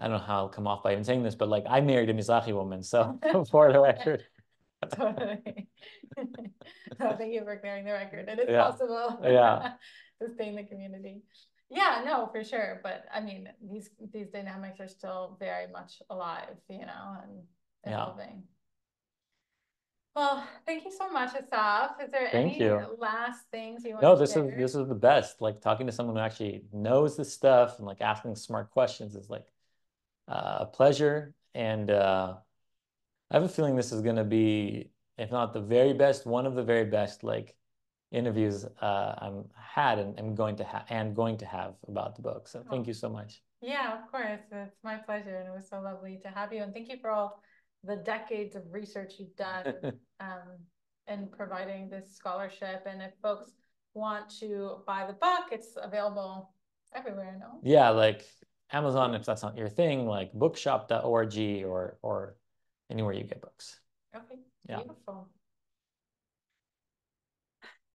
I don't know how I'll come off by even saying this, but like I married a Mizrahi woman, so for the record. totally. no, thank you for clearing the record. It is yeah. possible. Yeah. to stay in the community. Yeah, no, for sure. But I mean, these these dynamics are still very much alive, you know, and evolving. Yeah. Well, thank you so much, Asaf. Is there thank any you. last things you want no, to this share? is this is the best. Like talking to someone who actually knows the stuff and like asking smart questions is like uh, a pleasure. And uh, I have a feeling this is going to be, if not the very best, one of the very best like interviews uh, I'm had and am going to have and going to have about the book. So thank you so much. Yeah, of course. It's my pleasure. And it was so lovely to have you. And thank you for all the decades of research you've done um, in providing this scholarship. And if folks want to buy the book, it's available everywhere, no? Yeah, like Amazon, if that's not your thing, like bookshop.org or or anywhere you get books. Okay, yeah. beautiful.